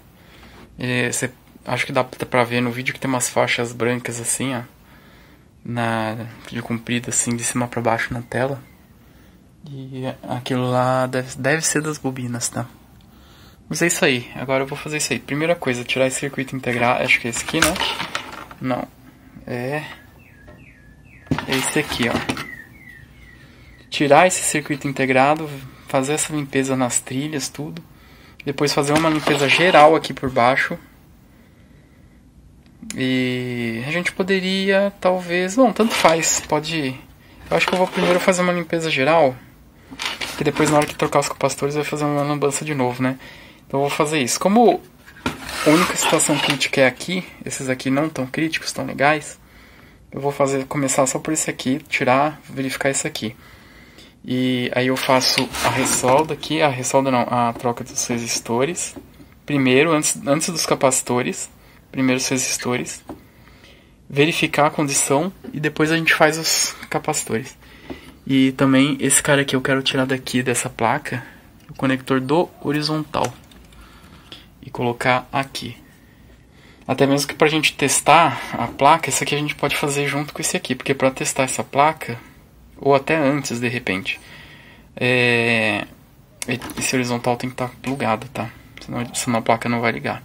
E, cê, acho que dá pra ver no vídeo que tem umas faixas brancas assim, ó, na de comprida assim de cima para baixo na tela. E aquilo lá deve, deve ser das bobinas, tá? Mas é isso aí. Agora eu vou fazer isso aí. Primeira coisa, tirar esse circuito integrado. Acho que é esse aqui, né? Não. É esse aqui, ó. Tirar esse circuito integrado, fazer essa limpeza nas trilhas, tudo. Depois fazer uma limpeza geral aqui por baixo. E a gente poderia, talvez. Bom, tanto faz. Pode. Eu acho que eu vou primeiro fazer uma limpeza geral. E depois na hora que trocar os capacitores vai fazer uma lambança de novo, né? Então eu vou fazer isso. Como a única situação crítica é aqui, esses aqui não tão críticos, tão legais, eu vou fazer começar só por esse aqui, tirar, verificar esse aqui. E aí eu faço a ressolda aqui, a ressolda não, a troca dos resistores. Primeiro, antes, antes dos capacitores, primeiro os resistores. Verificar a condição e depois a gente faz os capacitores. E também esse cara aqui eu quero tirar daqui dessa placa o conector do horizontal e colocar aqui. Até mesmo que para a gente testar a placa, esse aqui a gente pode fazer junto com esse aqui, porque para testar essa placa, Ou até antes, de repente. É... Esse horizontal tem que estar tá plugado, tá? Senão, senão a placa não vai ligar.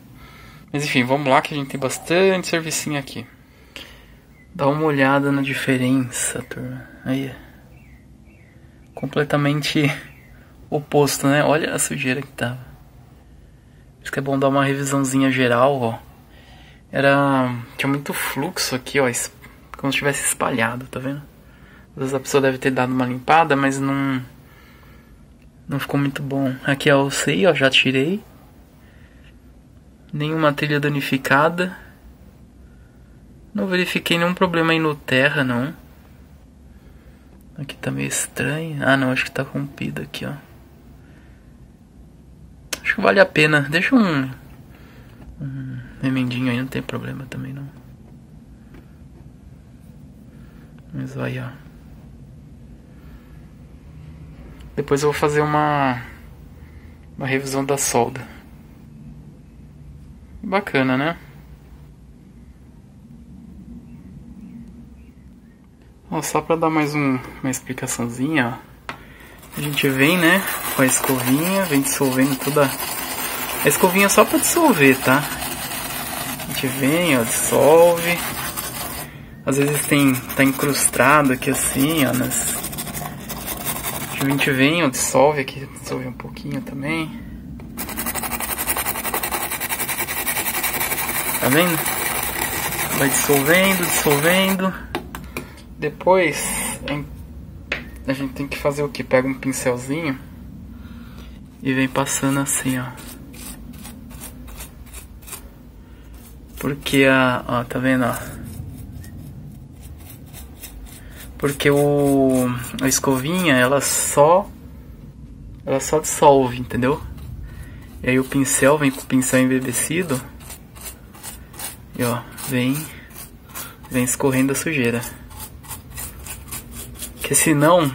Mas enfim, vamos lá que a gente tem bastante servicinho aqui. Dá uma olhada na diferença, turma. Aí. Completamente oposto, né? Olha a sujeira que tava. Acho que é bom dar uma revisãozinha geral, ó. Era. Tinha muito fluxo aqui, ó. Como se tivesse espalhado, tá vendo? Às vezes a pessoa deve ter dado uma limpada, mas não. Não ficou muito bom. Aqui é o CI, ó. Já tirei. Nenhuma trilha danificada. Não verifiquei nenhum problema aí no terra, não. Aqui tá meio estranho. Ah, não, acho que tá rompido aqui, ó. Acho que vale a pena. Deixa um, um remendinho aí, não tem problema também, não. Mas vai, ó. Depois eu vou fazer uma, uma revisão da solda. Bacana, né? Só para dar mais um, uma explicaçãozinha, ó. A gente vem, né, com a escovinha, vem dissolvendo toda... A escovinha só para dissolver, tá? A gente vem, ó, dissolve. Às vezes tem, tá incrustado aqui assim, ó, nas... A gente vem, ó, dissolve aqui, dissolve um pouquinho também. Tá vendo? Vai dissolvendo, dissolvendo. Depois a gente tem que fazer o que? Pega um pincelzinho e vem passando assim, ó. Porque a. Ó, tá vendo, ó? Porque o. A escovinha, ela só. Ela só dissolve, entendeu? E aí o pincel vem com o pincel embebecido. E ó, vem. Vem escorrendo a sujeira. Porque senão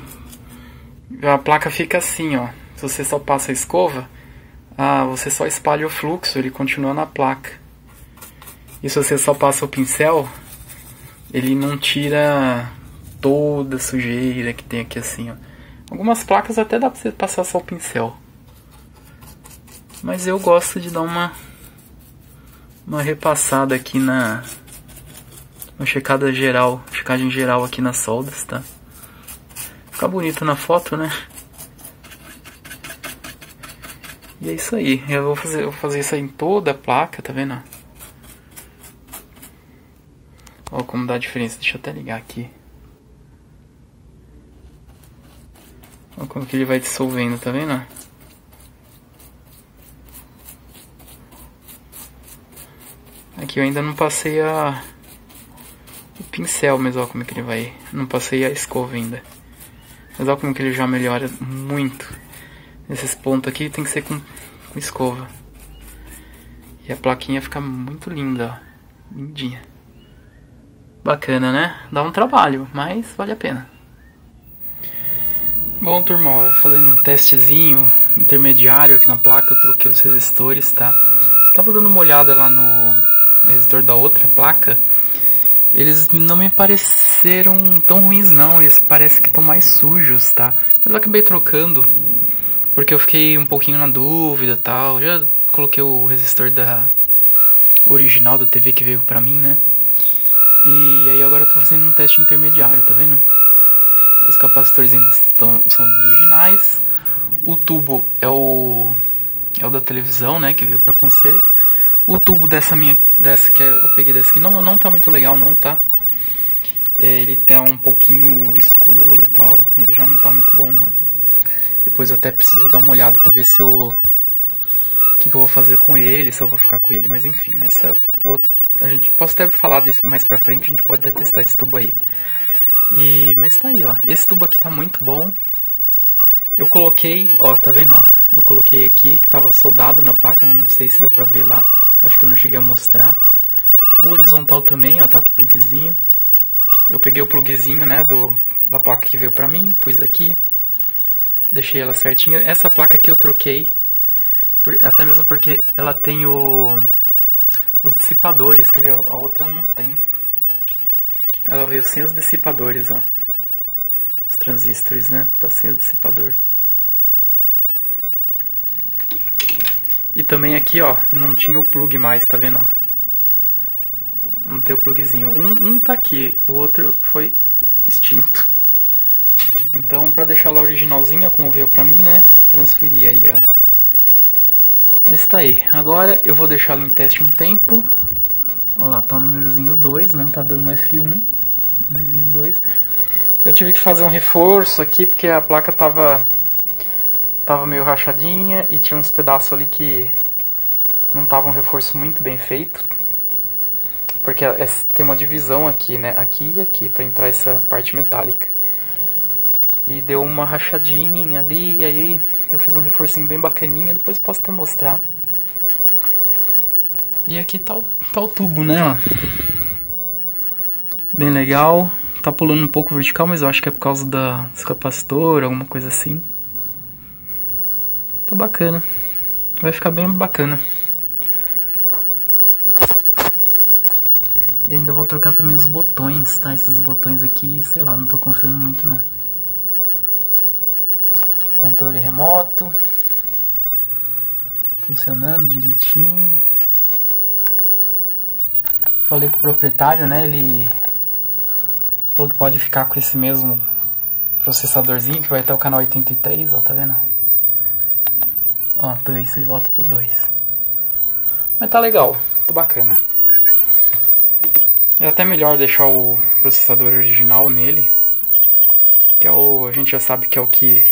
a placa fica assim, ó. Se você só passa a escova, ah, você só espalha o fluxo, ele continua na placa. E se você só passa o pincel, ele não tira toda a sujeira que tem aqui assim, ó. Algumas placas até dá pra você passar só o pincel. Mas eu gosto de dar uma uma repassada aqui na uma checada geral, checagem geral aqui nas soldas, tá? Ficar bonito na foto, né? E é isso aí. Eu vou fazer, vou fazer isso aí em toda a placa, tá vendo? Olha como dá a diferença. Deixa eu até ligar aqui. Olha como que ele vai dissolvendo, tá vendo? Aqui eu ainda não passei a o pincel, mas olha como é que ele vai. Não passei a escova ainda. Mas olha como que ele já melhora muito. Esses pontos aqui tem que ser com, com escova. E a plaquinha fica muito linda, ó. Lindinha. Bacana, né? Dá um trabalho, mas vale a pena. Bom, turma, fazendo um testezinho intermediário aqui na placa, eu troquei os resistores, tá? Tava dando uma olhada lá no resistor da outra placa eles não me pareceram tão ruins não, eles parecem que estão mais sujos, tá? Mas eu acabei trocando, porque eu fiquei um pouquinho na dúvida tal. Já coloquei o resistor da original da TV que veio pra mim, né? E aí agora eu tô fazendo um teste intermediário, tá vendo? Os capacitores ainda estão, são os originais. O tubo é o é o da televisão, né, que veio para conserto. O tubo dessa minha, dessa que eu peguei dessa aqui, não, não tá muito legal não, tá? É, ele tá um pouquinho escuro e tal, ele já não tá muito bom não. Depois até preciso dar uma olhada pra ver se eu... O que, que eu vou fazer com ele, se eu vou ficar com ele, mas enfim, né, isso é... A gente posso até falar desse mais pra frente, a gente pode até testar esse tubo aí. E, mas tá aí, ó. Esse tubo aqui tá muito bom. Eu coloquei, ó, tá vendo, ó? Eu coloquei aqui que tava soldado na placa, não sei se deu pra ver lá. Acho que eu não cheguei a mostrar. O horizontal também, ó, tá com o plugzinho. Eu peguei o plugzinho, né, do, da placa que veio pra mim, pus aqui. Deixei ela certinha. Essa placa aqui eu troquei. Por, até mesmo porque ela tem o, os dissipadores, quer ver? A outra não tem. Ela veio sem os dissipadores, ó. os transistores, né? Tá sem o dissipador. E também aqui, ó, não tinha o plug mais, tá vendo, ó? Não tem o plugzinho. Um, um tá aqui, o outro foi extinto. Então, pra deixar ela originalzinha, como veio pra mim, né? Transferir aí, ó. Mas tá aí. Agora eu vou deixar ela em teste um tempo. Olha lá, tá o númerozinho 2, não tá dando F1. Númerozinho 2. Eu tive que fazer um reforço aqui, porque a placa tava tava meio rachadinha e tinha uns pedaços ali que não tava um reforço muito bem feito. Porque tem uma divisão aqui, né? Aqui e aqui para entrar essa parte metálica. E deu uma rachadinha ali, e aí eu fiz um reforcinho bem bacaninha, depois posso até mostrar. E aqui tá o, tá o tubo, né? Ó. Bem legal. Tá pulando um pouco vertical, mas eu acho que é por causa da, dos capacitor, alguma coisa assim. Tá bacana. Vai ficar bem bacana. E ainda vou trocar também os botões, tá? Esses botões aqui, sei lá, não tô confiando muito não. Controle remoto. Funcionando direitinho. Falei com o proprietário, né? Ele falou que pode ficar com esse mesmo processadorzinho que vai até o canal 83, ó, tá vendo? Ó, 2, ele volta pro 2. Mas tá legal, tá bacana. É até melhor deixar o processador original nele. Que é o. A gente já sabe que é o que,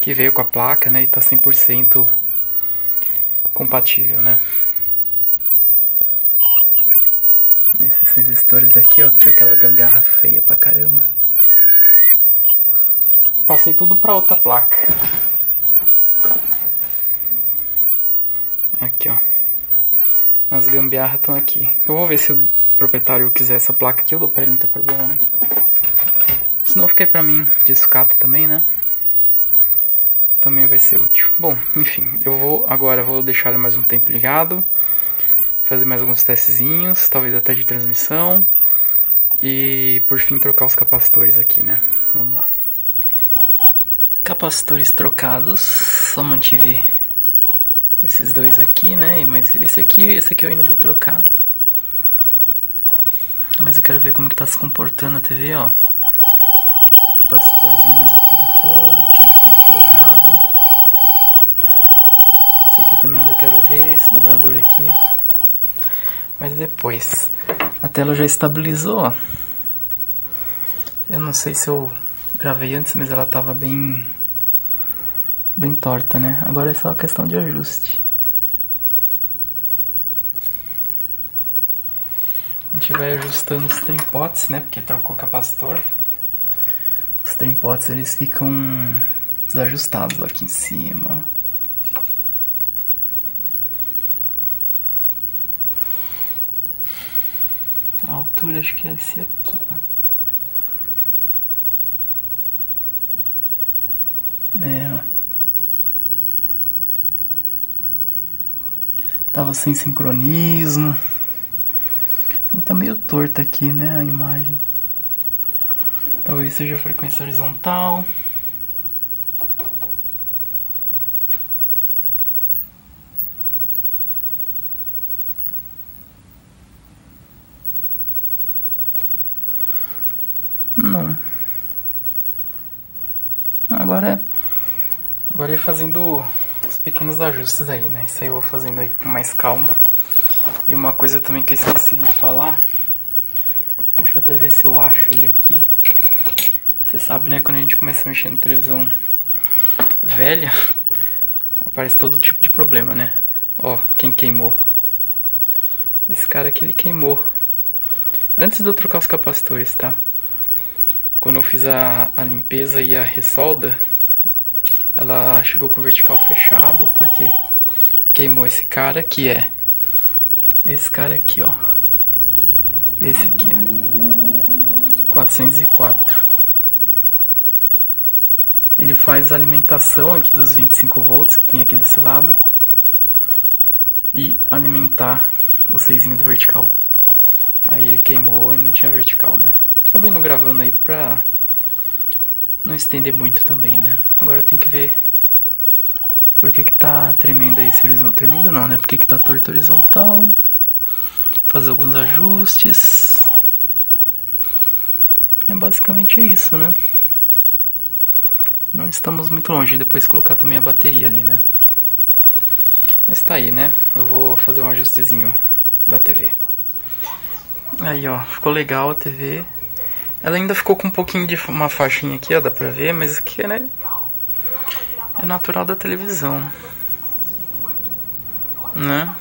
que veio com a placa, né? E tá 100% compatível, né? Esses resistores aqui, ó, tinha aquela gambiarra feia pra caramba. Passei tudo pra outra placa. Aqui, ó. As gambiarras estão aqui. Eu vou ver se o proprietário quiser essa placa aqui, eu dou pra ele, não tem problema, né? Senão fica aí pra mim de sucata também, né? Também vai ser útil. Bom, enfim, eu vou agora vou deixar ele mais um tempo ligado. Fazer mais alguns testezinhos, talvez até de transmissão. E por fim trocar os capacitores aqui, né? Vamos lá. Capacitores trocados, só mantive esses dois aqui, né? Mas esse aqui, esse aqui eu ainda vou trocar. Mas eu quero ver como que tá se comportando a TV, ó. Capacitorzinhos aqui da fonte, tudo trocado. Esse aqui também ainda quero ver, esse dobrador aqui. Mas depois. A tela já estabilizou, ó. Eu não sei se eu gravei antes, mas ela tava bem bem torta, né? Agora é só questão de ajuste. A gente vai ajustando os trimpotes, né? Porque trocou capacitor. Os trimpotes eles ficam desajustados aqui em cima. A altura acho que é esse aqui, ó. É, Tava sem sincronismo. Tá meio torta aqui, né, a imagem. Talvez seja a frequência horizontal. Não. Agora, agora é fazendo os pequenos ajustes aí, né? Isso aí eu vou fazendo aí com mais calma. E uma coisa também que eu esqueci de falar. Deixa eu até ver se eu acho ele aqui. Você sabe, né? Quando a gente começa a mexer na televisão velha, aparece todo tipo de problema, né? Ó, quem queimou. Esse cara aqui ele queimou. Antes de eu trocar os capacitores, tá? Quando eu fiz a, a limpeza e a ressolda, ela chegou com o vertical fechado, porque queimou esse cara que é esse cara aqui, ó. Esse aqui, ó. 404. Ele faz a alimentação aqui dos 25 volts que tem aqui desse lado. E alimentar o seisinho do vertical. Aí ele queimou e não tinha vertical, né? Acabei não gravando aí pra não estender muito também, né? Agora tenho que ver por que que tá tremendo esse horizontal. Tremendo não, né? Por que que tá torto horizontal. Fazer alguns ajustes. É basicamente é isso, né? Não estamos muito longe. Depois colocar também a bateria ali, né? Mas tá aí, né? Eu vou fazer um ajustezinho da TV. Aí, ó. Ficou legal a TV. Ela ainda ficou com um pouquinho de uma faixinha aqui, ó. Dá pra ver. Mas aqui, né? É natural da televisão. Né?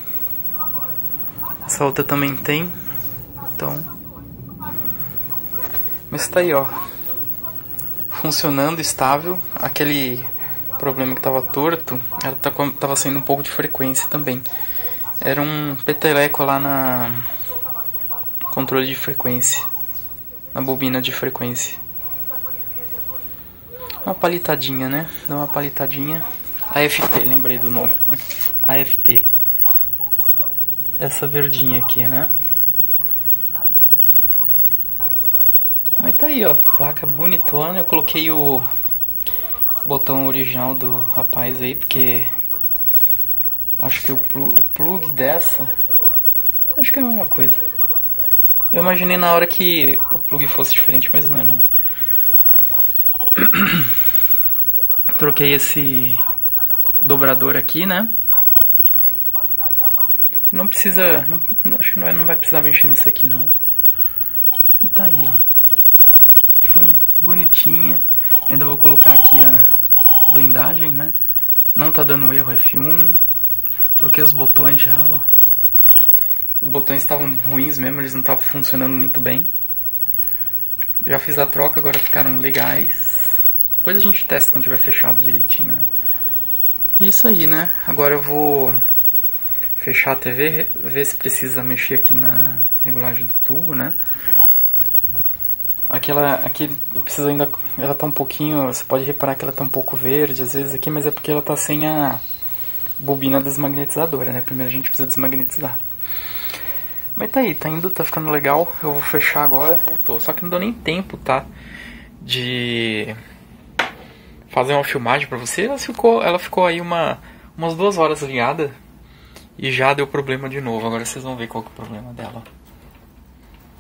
Essa outra também tem. Então... Mas tá aí, ó. Funcionando, estável. Aquele problema que tava torto, ela tá, tava saindo um pouco de frequência também. Era um peteleco lá na controle de frequência. Na bobina de frequência. Uma palitadinha, né? Dá uma palitadinha. AFT, lembrei do nome. *laughs* AFT. Essa verdinha aqui, né? Mas tá aí, ó. Placa bonitona. Eu coloquei o botão original do rapaz aí, porque acho que o, pl o plug dessa acho que é a mesma coisa. Eu imaginei na hora que o plug fosse diferente, mas não é não. *coughs* Troquei esse dobrador aqui, né? Não precisa, não, acho que não, é, não vai precisar mexer nisso aqui não. E tá aí, ó bonitinha. Ainda vou colocar aqui a blindagem, né? Não tá dando erro F1. Troquei os botões já, ó. Botões estavam ruins mesmo, eles não estavam funcionando muito bem. Já fiz a troca, agora ficaram legais. Depois a gente testa quando tiver fechado direitinho, né? Isso aí, né? Agora eu vou fechar a TV, ver se precisa mexer aqui na regulagem do tubo, né? Aquela, aqui, eu preciso ainda, ela tá um pouquinho, você pode reparar que ela tá um pouco verde às vezes aqui, mas é porque ela tá sem a bobina desmagnetizadora, né? Primeiro a gente precisa desmagnetizar. Mas tá aí, tá indo, tá ficando legal. Eu vou fechar agora. Voltou. Só que não deu nem tempo, tá? De fazer uma filmagem pra você. Ela ficou, ela ficou aí uma, umas duas horas ligada. E já deu problema de novo. Agora vocês vão ver qual é o problema dela.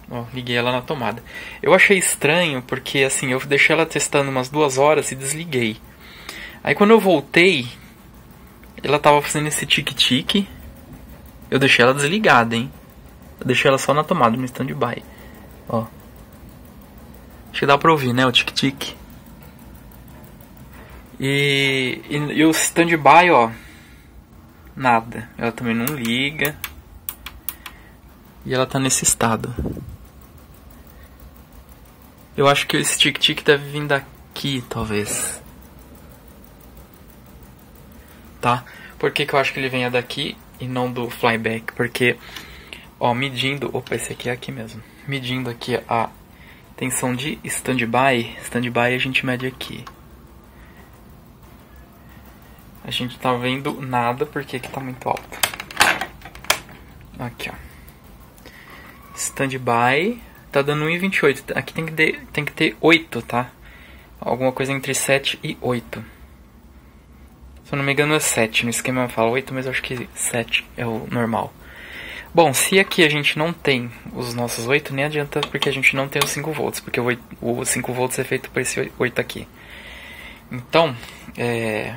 Ó, liguei ela na tomada. Eu achei estranho porque assim, eu deixei ela testando umas duas horas e desliguei. Aí quando eu voltei, ela tava fazendo esse tique-tique. Eu deixei ela desligada, hein? Eu deixei ela só na tomada, no stand-by. Ó. Acho que dá pra ouvir, né? O tique-tique. E, e, e o stand-by, ó. Nada. Ela também não liga. E ela tá nesse estado. Eu acho que esse tic-tic deve vir daqui, talvez. Tá? Por que, que eu acho que ele venha daqui e não do flyback? Porque, ó, medindo... Opa, esse aqui é aqui mesmo. Medindo aqui a tensão de standby. Standby a gente mede aqui. A gente tá vendo nada porque aqui tá muito alto. Aqui, ó. Standby Tá dando 1,28. Aqui tem que, ter, tem que ter 8, tá? Alguma coisa entre 7 e 8. Se eu não me engano é 7. No esquema fala 8, mas eu acho que 7 é o normal. Bom, se aqui a gente não tem os nossos 8, nem adianta porque a gente não tem os 5 volts. Porque o, 8, o 5 volts é feito por esse 8 aqui. Então, é,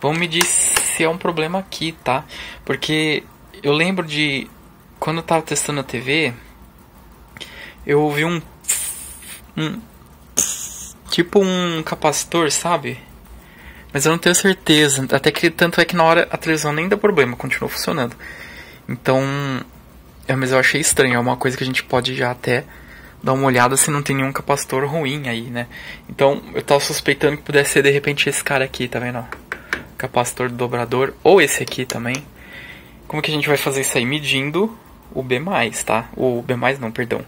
vamos medir se é um problema aqui, tá? Porque eu lembro de quando eu tava testando a TV eu ouvi um, um tipo um capacitor, sabe? Mas eu não tenho certeza. Até que tanto é que na hora a televisão nem deu problema, continuou funcionando. Então, é, mas eu achei estranho. É uma coisa que a gente pode já até dar uma olhada se não tem nenhum capacitor ruim aí, né? Então, eu tava suspeitando que pudesse ser de repente esse cara aqui, tá vendo? Capacitor do dobrador, ou esse aqui também. Como que a gente vai fazer isso aí? Medindo o B+, tá? O B+, não, perdão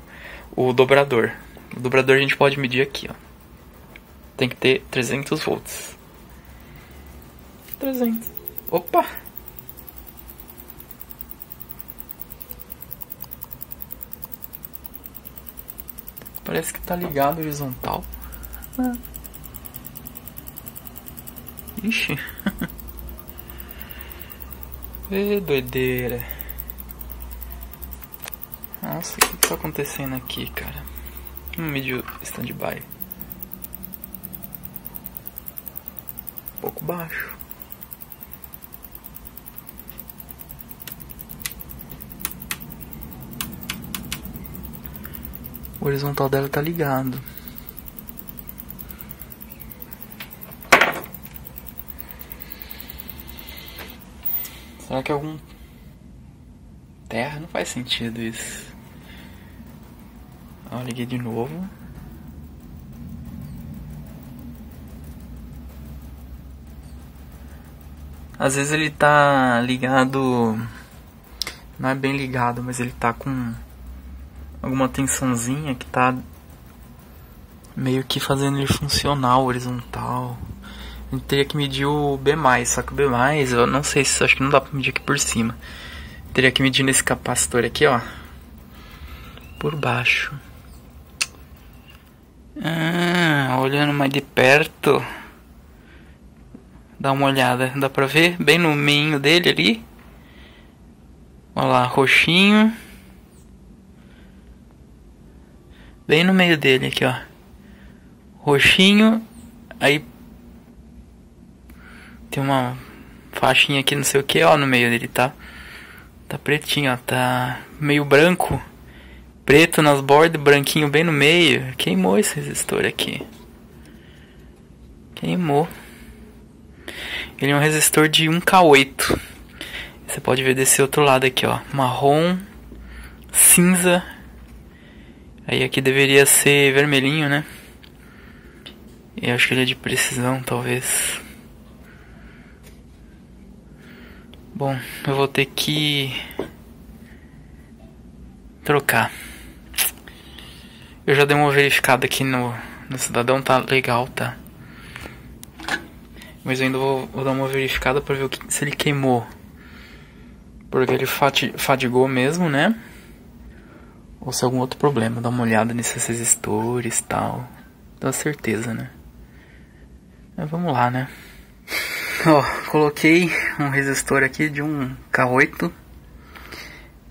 o dobrador. O dobrador a gente pode medir aqui, ó. Tem que ter 300 volts. 300. Opa! Parece que tá ligado horizontal. Ah. Ixi. *laughs* Ê, doideira. Nossa, o que, que tá acontecendo aqui, cara? Um mídio stand-by. Um pouco baixo. O horizontal dela tá ligado. Será que é algum. Terra? Não faz sentido isso. Ó, liguei de novo. Às vezes ele tá ligado. Não é bem ligado, mas ele tá com alguma tensãozinha que tá meio que fazendo ele funcionar horizontal. Gente teria que medir o B+, só que o B+, eu não sei se acho que não dá pra medir aqui por cima. Teria que medir nesse capacitor aqui, ó. Por baixo. Ah, olhando mais de perto. Dá uma olhada, dá pra ver bem no meio dele ali. Olha lá, roxinho. Bem no meio dele aqui, ó. Roxinho. Aí tem uma faixinha aqui, não sei o que, ó, no meio dele, tá? Tá pretinho, ó. Tá meio branco. Preto nas bordas, branquinho bem no meio. Queimou esse resistor aqui. Queimou. Ele é um resistor de 1K8. Você pode ver desse outro lado aqui, ó. Marrom, cinza Aí aqui deveria ser vermelhinho, né? E acho que ele é de precisão, talvez. Bom, eu vou ter que trocar. Eu já dei uma verificada aqui no, no cidadão, tá legal, tá? Mas eu ainda vou, vou dar uma verificada pra ver que, se ele queimou. Porque ele fadigou mesmo, né? Ou se é algum outro problema. Dá uma olhada nesses resistores e tal. Dá certeza, né? Mas vamos lá, né? *laughs* Ó, coloquei um resistor aqui de um K8.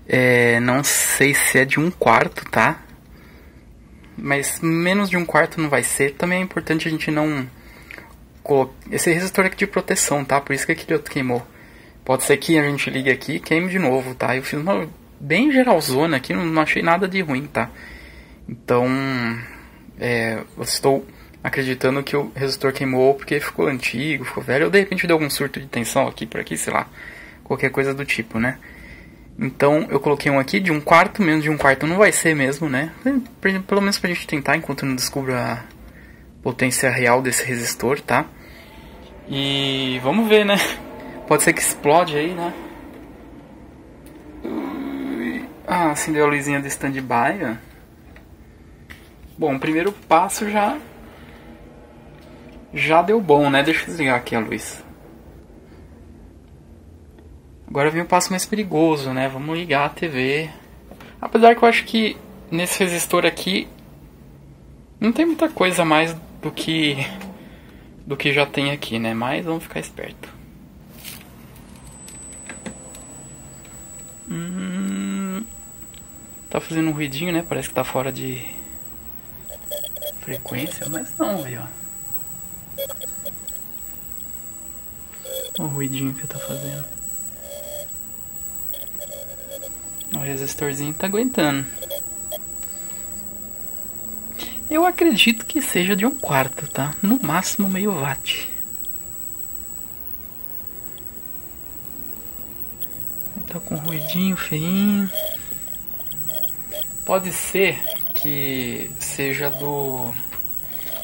É, não sei se é de um quarto, tá? Mas menos de um quarto não vai ser. Também é importante a gente não... Esse resistor aqui de proteção, tá? Por isso que aquele outro queimou. Pode ser que a gente ligue aqui e queime de novo, tá? Eu fiz uma bem geralzona aqui, não, achei nada de ruim, tá? Então, é, eu estou acreditando que o resistor queimou porque ficou antigo, ficou velho, ou de repente deu algum surto de tensão aqui por aqui, sei lá, qualquer coisa do tipo, né? Então eu coloquei um aqui de um quarto, menos de um quarto não vai ser mesmo, né? Pelo menos pra gente tentar enquanto não descubra a potência real desse resistor, tá? E vamos ver, né? Pode ser que explode aí, né? Ah, acendeu a luzinha do stand-by, Bom, o primeiro passo já... Já deu bom, né? Deixa eu desligar aqui a luz. Agora vem o passo mais perigoso, né? Vamos ligar a TV. Apesar que eu acho que nesse resistor aqui não tem muita coisa mais do que do que já tem aqui, né? Mas vamos ficar esperto. Hum, Tá fazendo um ruidinho, né? Parece que tá fora de frequência, mas não, viu? O ruidinho que tá fazendo. O resistorzinho tá aguentando. Eu acredito que seja de um quarto, tá? No máximo meio watt. Tá com ruidinho feinho. Pode ser que seja do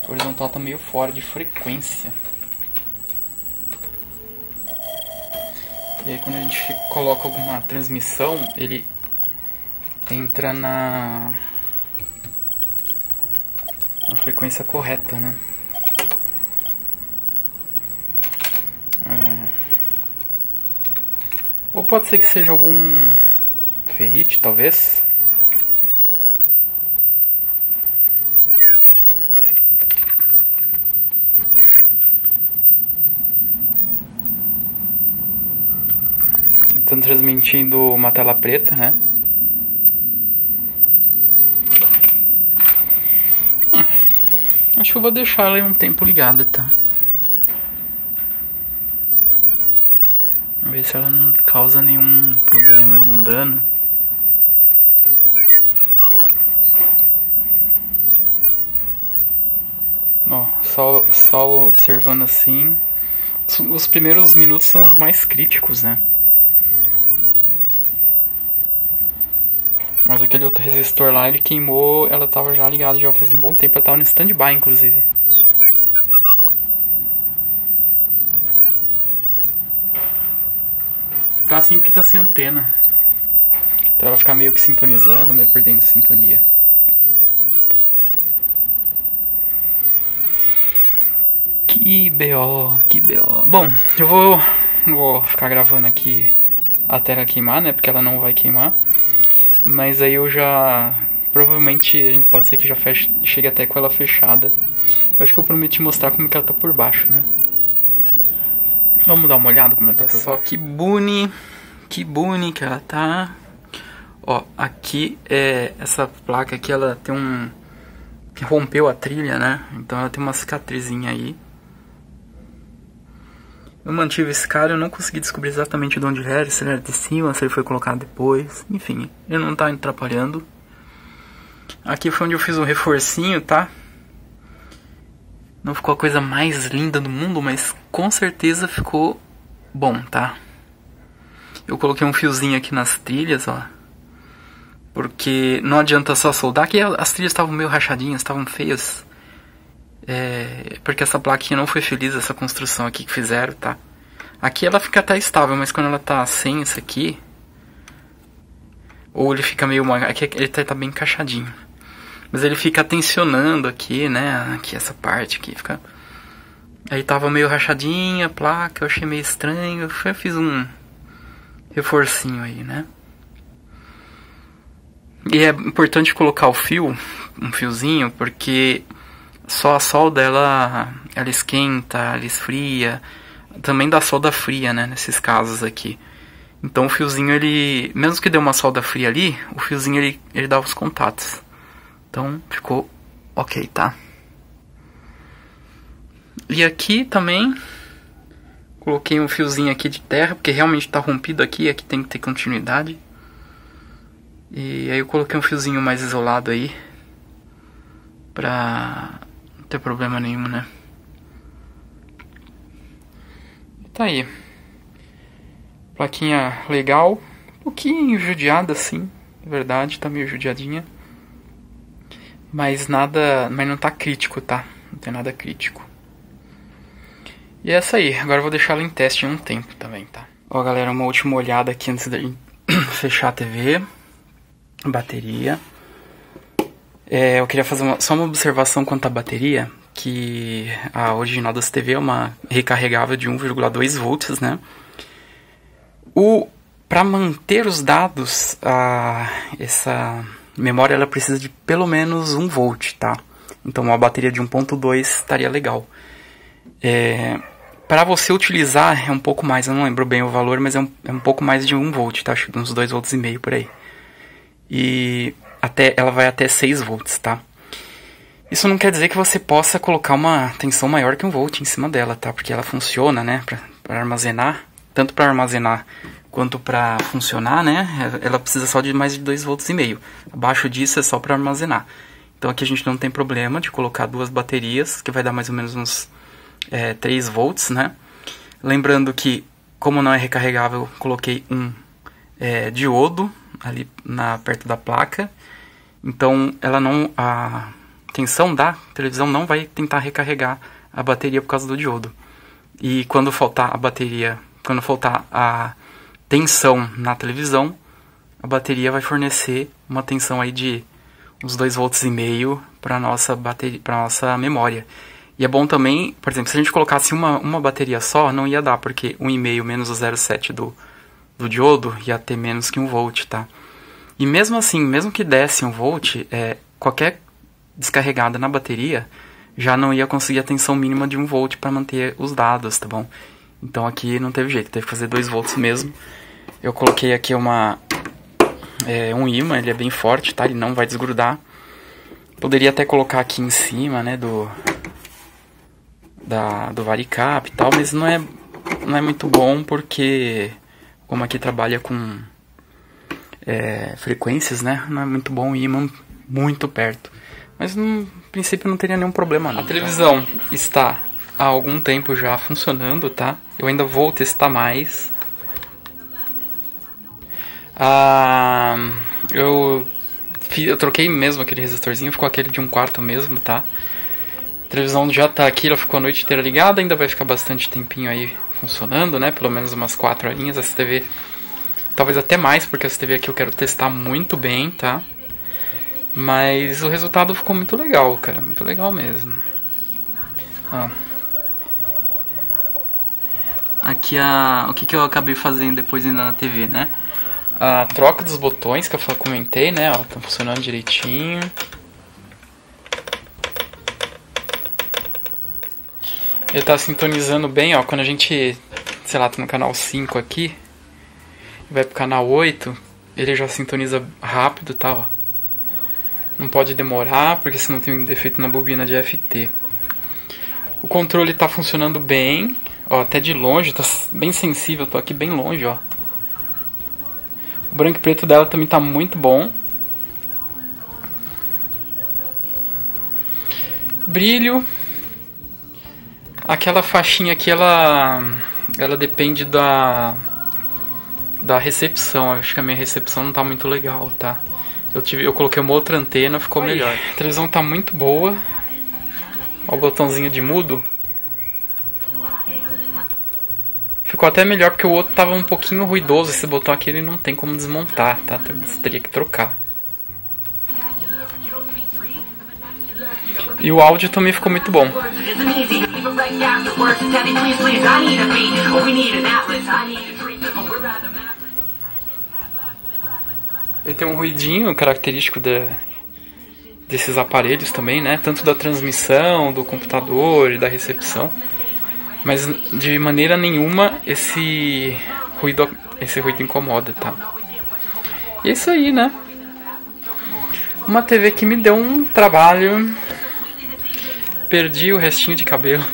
horizontal tá meio fora de frequência. E aí quando a gente coloca alguma transmissão, ele entra na na frequência correta, né? É. Ou pode ser que seja algum ferrite, talvez. Estão transmitindo uma tela preta, né? Hum, acho que eu vou deixar ela um tempo ligada, tá? Ver se ela não causa nenhum problema, algum dano. Ó, só, só observando assim. Os primeiros minutos são os mais críticos, né? Mas aquele outro resistor lá, ele queimou, ela tava já ligada já faz um bom tempo, ela tava no stand-by inclusive. Tá assim porque tá sem antena. Então ela fica meio que sintonizando, meio perdendo sintonia. Que BO, que BO. Bom, eu vou, vou ficar gravando aqui até ela queimar, né? Porque ela não vai queimar. Mas aí eu já. Provavelmente a gente pode ser que já feche, chegue até com ela fechada. Eu acho que eu prometi mostrar como que ela tá por baixo, né? Vamos dar uma olhada como ela tá por só que buni, que buni que ela tá. Ó, aqui é essa placa aqui, ela tem um que rompeu a trilha, né? Então ela tem uma cicatrizinha aí. Eu mantive esse cara, eu não consegui descobrir exatamente de onde ele era, se ele era de cima, se ele foi colocado depois. Enfim, ele não tá atrapalhando. Aqui foi onde eu fiz um reforcinho, tá? Não ficou a coisa mais linda do mundo, mas com certeza ficou bom, tá? Eu coloquei um fiozinho aqui nas trilhas, ó. Porque não adianta só soldar, que as trilhas estavam meio rachadinhas, estavam feias. É, porque essa plaquinha não foi feliz, essa construção aqui que fizeram, tá? Aqui ela fica até estável, mas quando ela tá sem isso aqui... Ou ele fica meio... Aqui ele tá, tá bem encaixadinho. Mas ele fica tensionando aqui, né? Aqui essa parte aqui fica. Aí tava meio rachadinha a placa, eu achei meio estranho. Eu fiz um reforcinho aí, né? E é importante colocar o fio, um fiozinho, porque só a solda ela, ela esquenta, ela esfria. Também dá solda fria, né? Nesses casos aqui. Então o fiozinho ele, mesmo que dê uma solda fria ali, o fiozinho ele, ele dá os contatos. Então ficou ok, tá? E aqui também coloquei um fiozinho aqui de terra, porque realmente está rompido aqui, aqui tem que ter continuidade. E aí eu coloquei um fiozinho mais isolado aí, pra ter problema nenhum, né? Tá aí. Plaquinha legal, um pouquinho judiada assim, na verdade, tá meio judiadinha. Mas nada. Mas não tá crítico, tá? Não tem nada crítico. E é essa aí. Agora eu vou deixar ela em teste em um tempo também, tá? Ó, galera, uma última olhada aqui antes de *coughs* fechar a TV. Bateria. É, eu queria fazer uma, só uma observação quanto à bateria. Que a original dessa TV é uma recarregável de 1,2 volts, né? O, para manter os dados, a, essa memória ela precisa de pelo menos 1 volt, tá? Então uma bateria de 1.2 estaria legal. É, para você utilizar é um pouco mais, eu não lembro bem o valor, mas é um, é um pouco mais de 1 volt, tá? Acho que uns 2 volts e meio por aí. E até ela vai até 6 volts, tá? Isso não quer dizer que você possa colocar uma tensão maior que 1 volt em cima dela, tá? Porque ela funciona, né, para armazenar, tanto para armazenar quanto para funcionar, né? Ela precisa só de mais de 2 volts e meio. Abaixo disso é só para armazenar. Então aqui a gente não tem problema de colocar duas baterias, que vai dar mais ou menos uns é, 3 volts, né? Lembrando que, como não é recarregável, coloquei um é, diodo ali na, perto da placa. Então ela não. A tensão da televisão não vai tentar recarregar a bateria por causa do diodo. E quando faltar a bateria, quando faltar a tensão na televisão, a bateria vai fornecer uma tensão aí de uns 2 volts e meio para nossa bateria, para nossa memória. E é bom também, por exemplo, se a gente colocasse uma, uma bateria só, não ia dar, porque 1,5 menos o 0,7 do, do diodo ia ter menos que 1 volt, tá? E mesmo assim, mesmo que desse 1 volt, é, qualquer descarregada na bateria já não ia conseguir a tensão mínima de 1 volt para manter os dados, tá bom? Então aqui não teve jeito, teve que fazer 2 volts mesmo. Eu coloquei aqui uma é, um imã, ele é bem forte, tá? Ele não vai desgrudar. Poderia até colocar aqui em cima, né, do da do varicap e tal, mas não é não é muito bom porque como aqui trabalha com é, frequências, né? Não é muito bom imã muito perto. Mas no princípio não teria nenhum problema não. A televisão tá? está há algum tempo já funcionando, tá? Eu ainda vou testar mais. Ah, eu, eu troquei mesmo aquele resistorzinho, ficou aquele de um quarto mesmo, tá? A televisão já tá aqui, ela ficou a noite inteira ligada, ainda vai ficar bastante tempinho aí funcionando, né? Pelo menos umas 4 horinhas. Essa TV, talvez até mais, porque essa TV aqui eu quero testar muito bem, tá? Mas o resultado ficou muito legal, cara. Muito legal mesmo. Ó. Aqui a, o que, que eu acabei fazendo depois ainda na TV, né? A troca dos botões que eu comentei, né? Ó, tá funcionando direitinho. Ele tá sintonizando bem, ó. Quando a gente, sei lá, tá no canal 5 aqui, vai pro canal 8, ele já sintoniza rápido, tá, ó. Não pode demorar, porque senão tem um defeito na bobina de FT. O controle tá funcionando bem, ó, até de longe, tá bem sensível, tô aqui bem longe, ó. O branco e preto dela também tá muito bom. Brilho, Aquela faixinha aqui, ela, ela depende da, da recepção. Eu acho que a minha recepção não tá muito legal, tá? Eu, tive, eu coloquei uma outra antena, ficou Oi. melhor. A televisão tá muito boa. Ó o botãozinho de mudo. Ficou até melhor porque o outro tava um pouquinho ruidoso. Esse botão aqui ele não tem como desmontar, tá? Você teria que trocar. E o áudio também ficou muito bom. Ele tem um ruidinho característico de, desses aparelhos também, né? Tanto da transmissão, do computador e da recepção. Mas de maneira nenhuma esse ruído, esse ruído incomoda, tá? E é isso aí, né? Uma TV que me deu um trabalho perdi o restinho de cabelo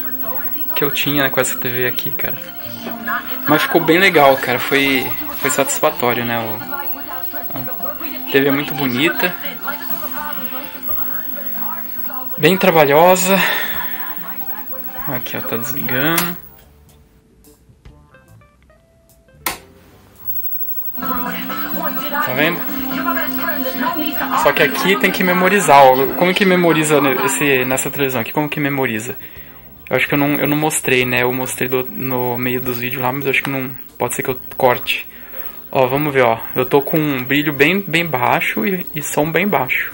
que eu tinha com essa TV aqui, cara. Mas ficou bem legal, cara. Foi, foi satisfatório, né? O, a TV é muito bonita. Bem trabalhosa. Aqui, ó, tá desligando. Tá vendo? Só que aqui tem que memorizar. Como que memoriza esse, nessa televisão aqui? Como que memoriza? Eu acho que eu não, eu não mostrei, né? Eu mostrei do, no meio dos vídeos lá, mas eu acho que não. Pode ser que eu corte. Ó, vamos ver, ó. Eu tô com um brilho bem, bem baixo e, e som bem baixo.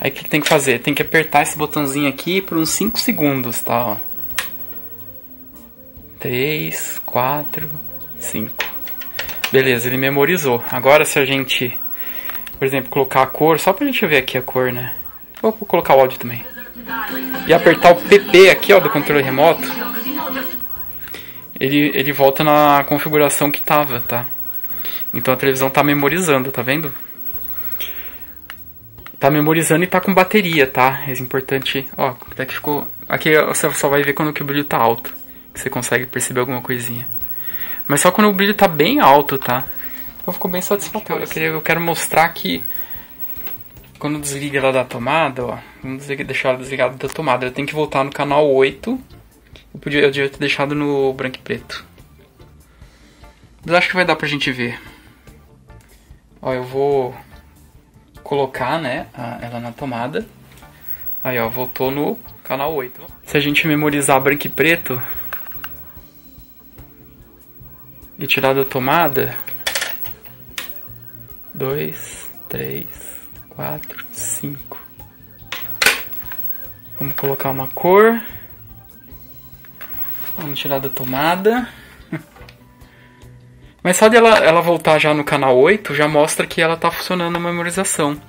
Aí o que, que tem que fazer? Tem que apertar esse botãozinho aqui por uns 5 segundos, tá? Ó. 3, 4, 5. Beleza, ele memorizou. Agora se a gente por exemplo, colocar a cor, só pra gente ver aqui a cor, né? Vou colocar o áudio também. E apertar o PP aqui, ó, do controle remoto. Ele, ele volta na configuração que tava, tá? Então a televisão tá memorizando, tá vendo? Tá memorizando e tá com bateria, tá? É importante. Ó, até que ficou. Aqui você só vai ver quando o brilho tá alto. Que você consegue perceber alguma coisinha. Mas só quando o brilho tá bem alto, tá? Então ficou bem satisfatório. Eu, queria, eu quero mostrar que quando desliga ela da tomada, ó, vamos deixar ela desligada da tomada, eu tenho que voltar no canal 8. Eu, podia, eu devia ter deixado no branco e preto. Mas acho que vai dar pra gente ver. Ó, eu vou colocar, né, a, ela na tomada. Aí, ó, voltou no canal 8. Se a gente memorizar branco e preto e tirar da tomada, dois, três, quatro, cinco. Vamos colocar uma cor. Vamos tirar da tomada. *laughs* Mas só de ela, voltar já no canal 8, já mostra que ela está funcionando a memorização.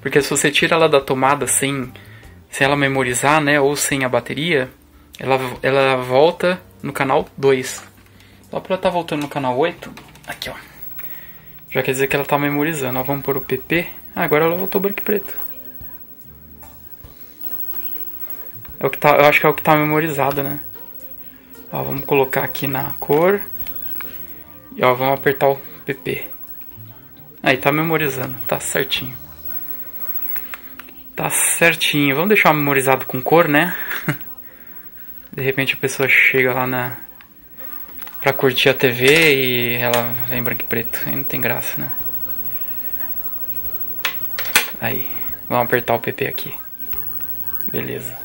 Porque se você tira ela da tomada sem, sem ela memorizar, né, ou sem a bateria, ela, ela volta no canal 2. Só pra ela tá voltando no canal 8. Aqui, ó. Já quer dizer que ela tá memorizando. Ó, vamos pôr o PP. Ah, agora ela voltou branco e preto. É o que tá, eu acho que é o que tá memorizado, né? Ó, vamos colocar aqui na cor. E ó, vamos apertar o PP. Aí, tá memorizando. Tá certinho. Tá certinho. Vamos deixar memorizado com cor, né? *laughs* De repente a pessoa chega lá na... Pra curtir a TV e ela vem branco e preto. Aí não tem graça, né? Aí. Vamos apertar o PP aqui. Beleza.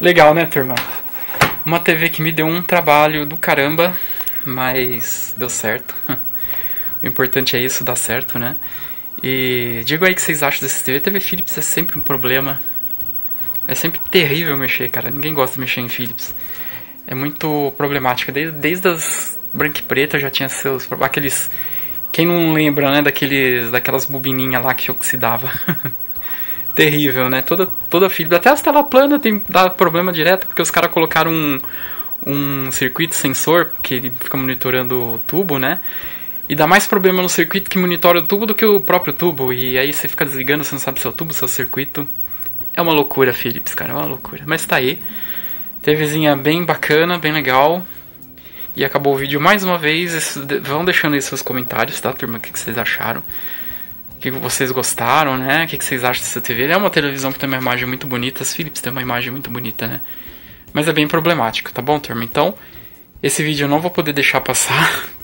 Legal, né, turma? Uma TV que me deu um trabalho do caramba, mas deu certo. *laughs* O importante é isso, dar certo, né? E digo aí o que vocês acham dessa TV. TV Philips é sempre um problema. É sempre terrível mexer, cara. Ninguém gosta de mexer em Philips. É muito problemática. Desde, desde as branca e preta já tinha seus. Aqueles. Quem não lembra, né? Daqueles, daquelas bobininhas lá que oxidava. *laughs* terrível, né? Toda, toda Philips. Até as tela plana tem dá problema direto, porque os caras colocaram um, um circuito sensor que ele fica monitorando o tubo, né? E dá mais problema no circuito que monitora o tubo do que o próprio tubo. E aí você fica desligando, você não sabe se é o tubo, se é o circuito. É uma loucura, Philips, cara, é uma loucura. Mas tá aí. TVzinha bem bacana, bem legal. E acabou o vídeo mais uma vez. Vão deixando aí seus comentários, tá, turma? O que vocês acharam? O que vocês gostaram, né? O que vocês acham dessa TV? É uma televisão que tem uma imagem muito bonita. As Philips tem uma imagem muito bonita, né? Mas é bem problemático, tá bom, turma? Então, esse vídeo eu não vou poder deixar passar. *laughs*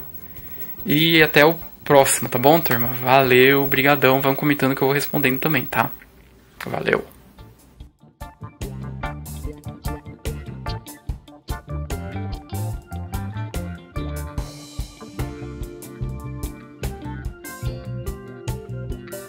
E até o próximo, tá bom, turma? Valeu, brigadão. Vão comentando que eu vou respondendo também, tá? Valeu. Thank you.